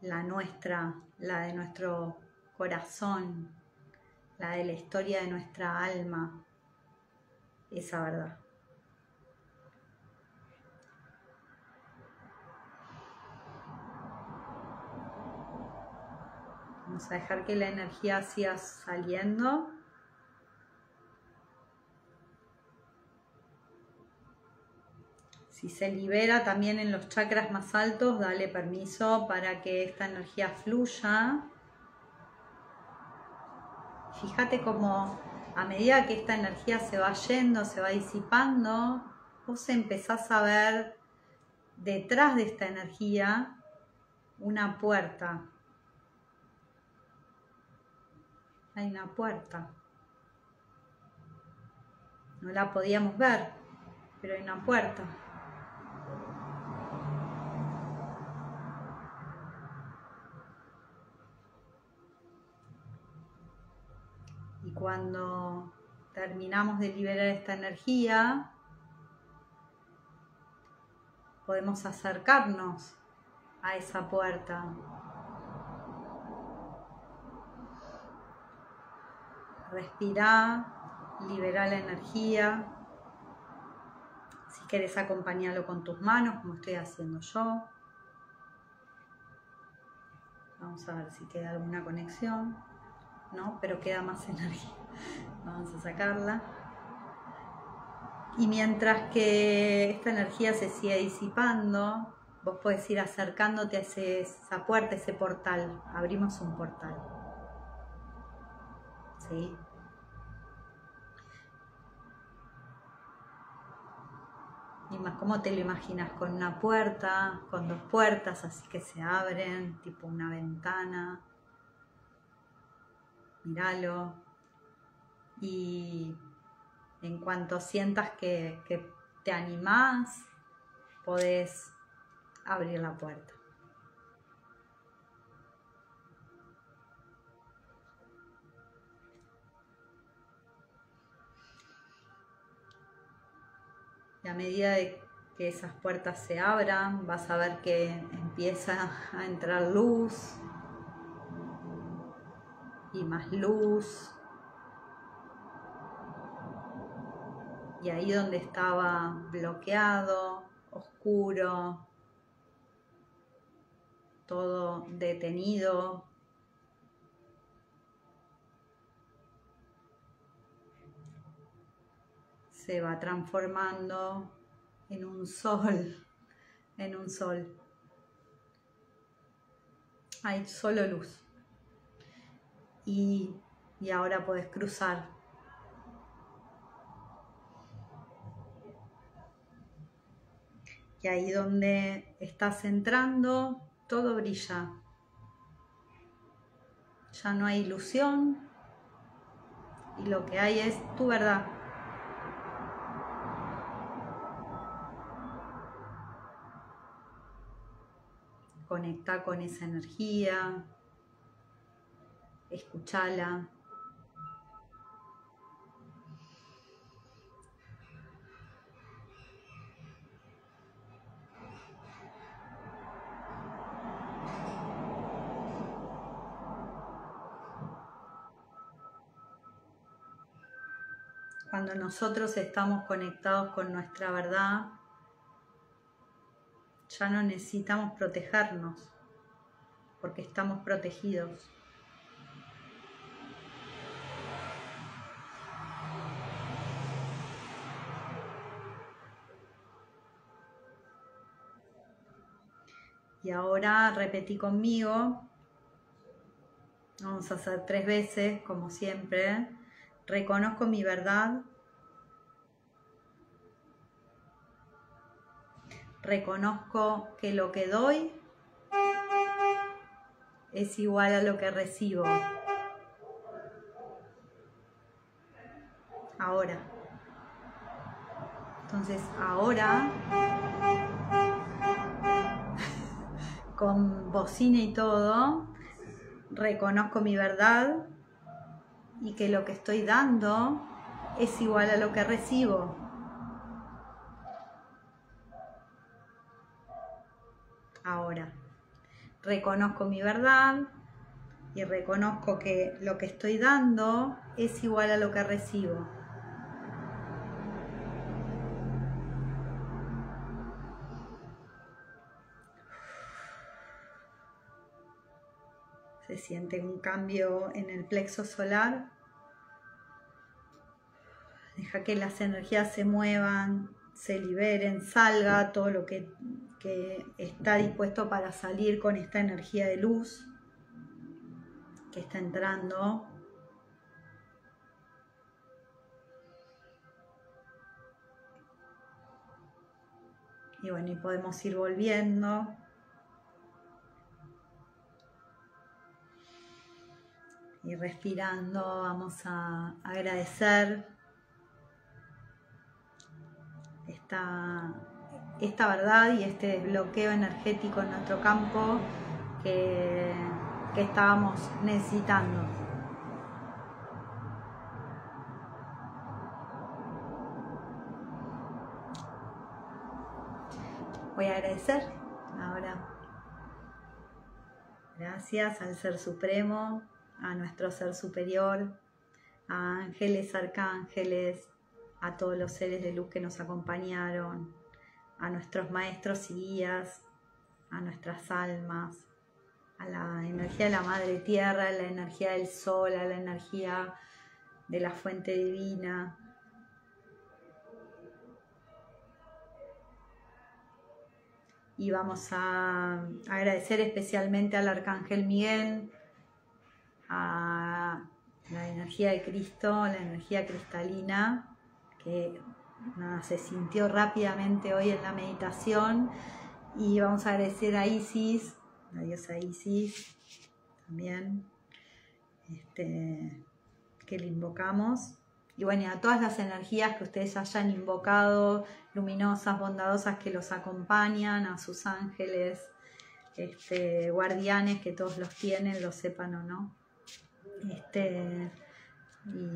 A: la nuestra, la de nuestro corazón, la de la historia de nuestra alma, esa verdad. Vamos a dejar que la energía siga saliendo. Si se libera también en los chakras más altos, dale permiso para que esta energía fluya. Fíjate cómo a medida que esta energía se va yendo, se va disipando, vos empezás a ver detrás de esta energía una puerta, hay una puerta. No la podíamos ver, pero hay una puerta. Y cuando terminamos de liberar esta energía, podemos acercarnos a esa puerta Respira, libera la energía. Si quieres acompañarlo con tus manos, como estoy haciendo yo. Vamos a ver si queda alguna conexión. No, pero queda más energía. Vamos a sacarla. Y mientras que esta energía se sigue disipando, vos podés ir acercándote a esa puerta, ese portal. Abrimos un portal. ¿Sí? ¿Cómo te lo imaginas? Con una puerta, con dos puertas, así que se abren, tipo una ventana. Míralo. Y en cuanto sientas que, que te animás, podés abrir la puerta. Y a medida de que esas puertas se abran, vas a ver que empieza a entrar luz y más luz. Y ahí donde estaba bloqueado, oscuro, todo detenido, se va transformando en un sol, en un sol. Hay solo luz. Y, y ahora puedes cruzar. Y ahí donde estás entrando, todo brilla. Ya no hay ilusión. Y lo que hay es tu verdad. Conecta con esa energía, escúchala. Cuando nosotros estamos conectados con nuestra verdad, ya no necesitamos protegernos porque estamos protegidos. Y ahora repetí conmigo. Vamos a hacer tres veces, como siempre. Reconozco mi verdad reconozco que lo que doy es igual a lo que recibo. Ahora. Entonces, ahora, con bocina y todo, reconozco mi verdad y que lo que estoy dando es igual a lo que recibo. Reconozco mi verdad y reconozco que lo que estoy dando es igual a lo que recibo. Se siente un cambio en el plexo solar. Deja que las energías se muevan, se liberen, salga todo lo que que está dispuesto para salir con esta energía de luz que está entrando. Y bueno, y podemos ir volviendo. Y respirando, vamos a agradecer esta esta verdad y este desbloqueo energético en nuestro campo que, que estábamos necesitando. Voy a agradecer ahora. Gracias al Ser Supremo, a nuestro Ser Superior, a ángeles, arcángeles, a todos los seres de luz que nos acompañaron, a nuestros maestros y guías, a nuestras almas, a la energía de la Madre Tierra, a la energía del Sol, a la energía de la fuente divina. Y vamos a agradecer especialmente al Arcángel Miguel, a la energía de Cristo, la energía cristalina, que se sintió rápidamente hoy en la meditación. Y vamos a agradecer a Isis, la diosa Isis, también, este, que le invocamos. Y bueno, a todas las energías que ustedes hayan invocado, luminosas, bondadosas, que los acompañan, a sus ángeles, este, guardianes, que todos los tienen, lo sepan o no. Este, y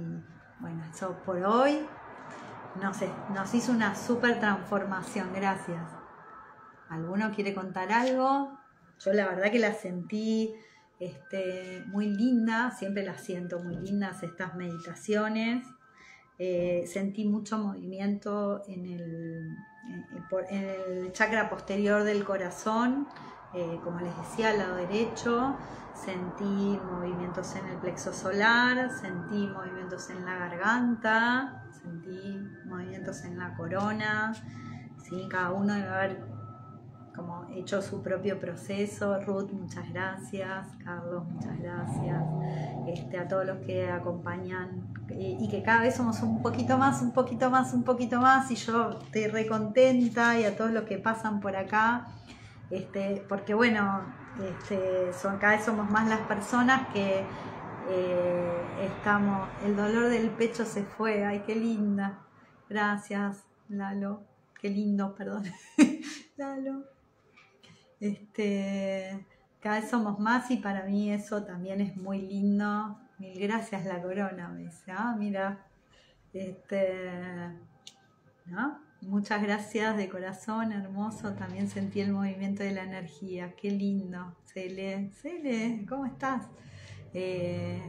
A: bueno, eso por hoy. No sé, nos hizo una súper transformación, gracias. ¿Alguno quiere contar algo? Yo la verdad que la sentí este, muy linda, siempre las siento muy lindas estas meditaciones. Eh, sentí mucho movimiento en el, en el, chakra posterior del corazón, eh, como les decía, al lado derecho. Sentí movimientos en el plexo solar, sentí movimientos en la garganta, movimientos en la corona. ¿sí? Cada uno debe haber como hecho su propio proceso. Ruth, muchas gracias. Carlos, muchas gracias. Este, a todos los que acompañan y, que cada vez somos un poquito más, un poquito más, un poquito más y yo estoy recontenta y a todos los que pasan por acá. Este, porque bueno, este, son, cada vez somos más las personas que eh, estamos, el dolor del pecho se fue, ay, qué linda. Gracias, Lalo. Qué lindo, perdón. Lalo. Este, cada vez somos más y para mí eso también es muy lindo. Mil gracias la corona, me dice, ah, mira, este. Muchas gracias de corazón, hermoso. También sentí el movimiento de la energía. Qué lindo. Cele, Cele, ¿cómo estás? Eh,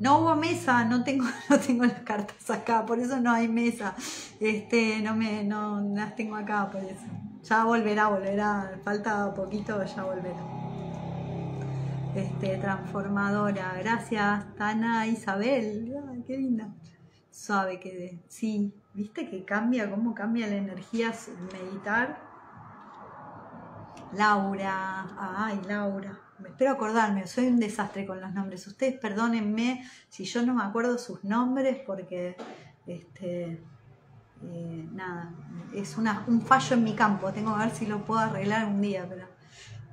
A: no hubo mesa, no tengo, no tengo las cartas acá, por eso no hay mesa. Este, no me, no las tengo acá, por eso. Ya volverá, volverá, falta poquito, ya volverá. Este, transformadora, gracias, Tana Isabel, qué linda. Suave que sí, viste que cambia, cómo cambia la energía meditar. Laura, ay, Laura, espero acordarme, soy un desastre con los nombres. Ustedes perdónenme si yo no me acuerdo sus nombres porque este, eh, nada, es un fallo en mi campo, tengo que ver si lo puedo arreglar un día, pero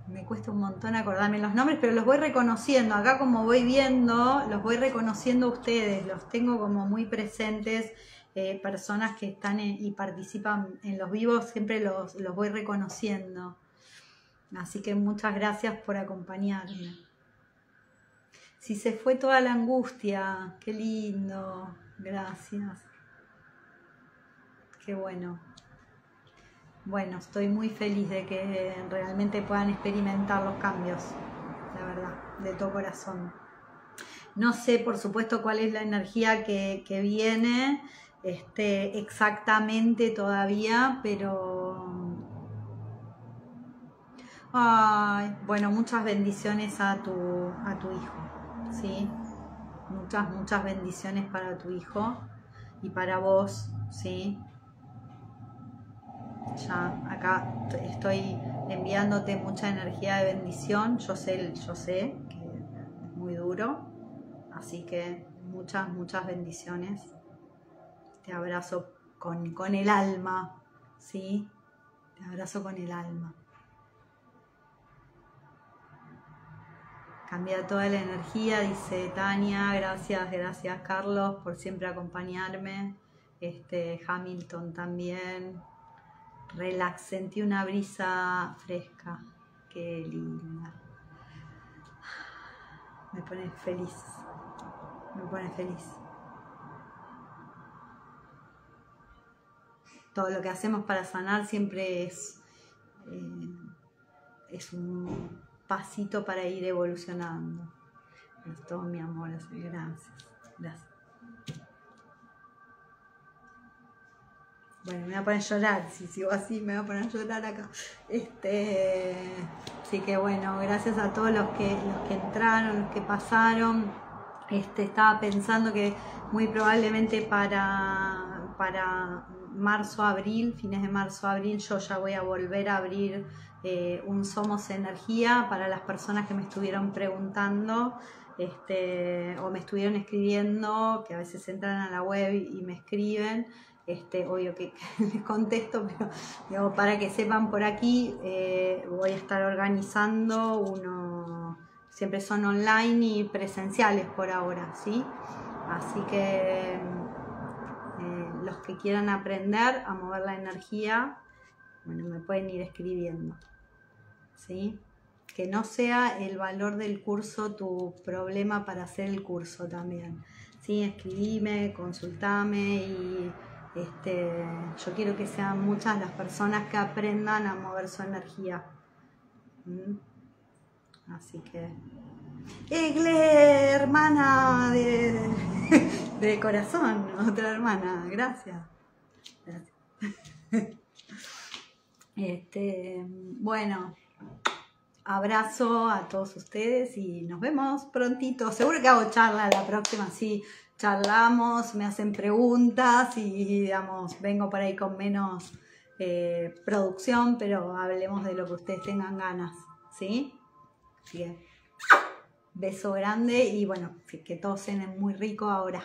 A: me cuesta un montón acordarme los nombres, pero los voy reconociendo, acá como voy viendo, los voy reconociendo a ustedes, los tengo como muy presentes, eh, personas que están y participan en los vivos, siempre los, los voy reconociendo. Así que muchas gracias por acompañarme. Si se fue toda la angustia, qué lindo, gracias bueno. Bueno, estoy muy feliz de que realmente puedan experimentar los cambios, la verdad, de todo corazón. No sé, por supuesto, cuál es la energía que, viene este, exactamente todavía, pero... Ay, bueno, muchas bendiciones a tu, a tu hijo, ¿sí? Muchas, muchas bendiciones para tu hijo y para vos, ¿sí? ya acá estoy enviándote mucha energía de bendición. Yo sé, yo sé que es muy duro, así que muchas, muchas bendiciones. Te abrazo con, con el alma, ¿sí? Te abrazo con el alma. Cambia toda la energía, dice Tania. Gracias, gracias Carlos por siempre acompañarme. Este Hamilton también relax, sentí una brisa fresca, qué linda. Me pone feliz, me pone feliz. Todo lo que hacemos para sanar siempre es, eh, es un pasito para ir evolucionando. Es todo mi amor, gracias, gracias. Bueno, me voy a poner a llorar, si sigo así me voy a poner a llorar acá. Este, así que bueno, gracias a todos los que, los que entraron, los que pasaron. Este, estaba pensando que muy probablemente para, para marzo, abril, fines de marzo, abril, yo ya voy a volver a abrir eh, un Somos Energía para las personas que me estuvieron preguntando este, o me estuvieron escribiendo, que a veces entran a la web y me escriben. Este, obvio que, les contesto, pero para que sepan por aquí, eh, voy a estar organizando uno, siempre son online y presenciales por ahora, ¿sí? Así que los que quieran aprender a mover la energía, bueno, me pueden ir escribiendo, ¿sí? Que no sea el valor del curso tu problema para hacer el curso también, ¿sí? Escribime, consultame y este, yo quiero que sean muchas las personas que aprendan a mover su energía. ¿Mm? Así que. Egle, hermana de, de corazón, otra hermana, gracias. Gracias. Este, bueno, abrazo a todos ustedes y nos vemos prontito. Seguro que hago charla la próxima, sí charlamos, me hacen preguntas y, digamos, vengo por ahí con menos eh, producción, pero hablemos de lo que ustedes tengan ganas, ¿sí? Bien. Beso grande y bueno, que todos cenen muy rico ahora.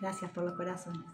A: Gracias por los corazones.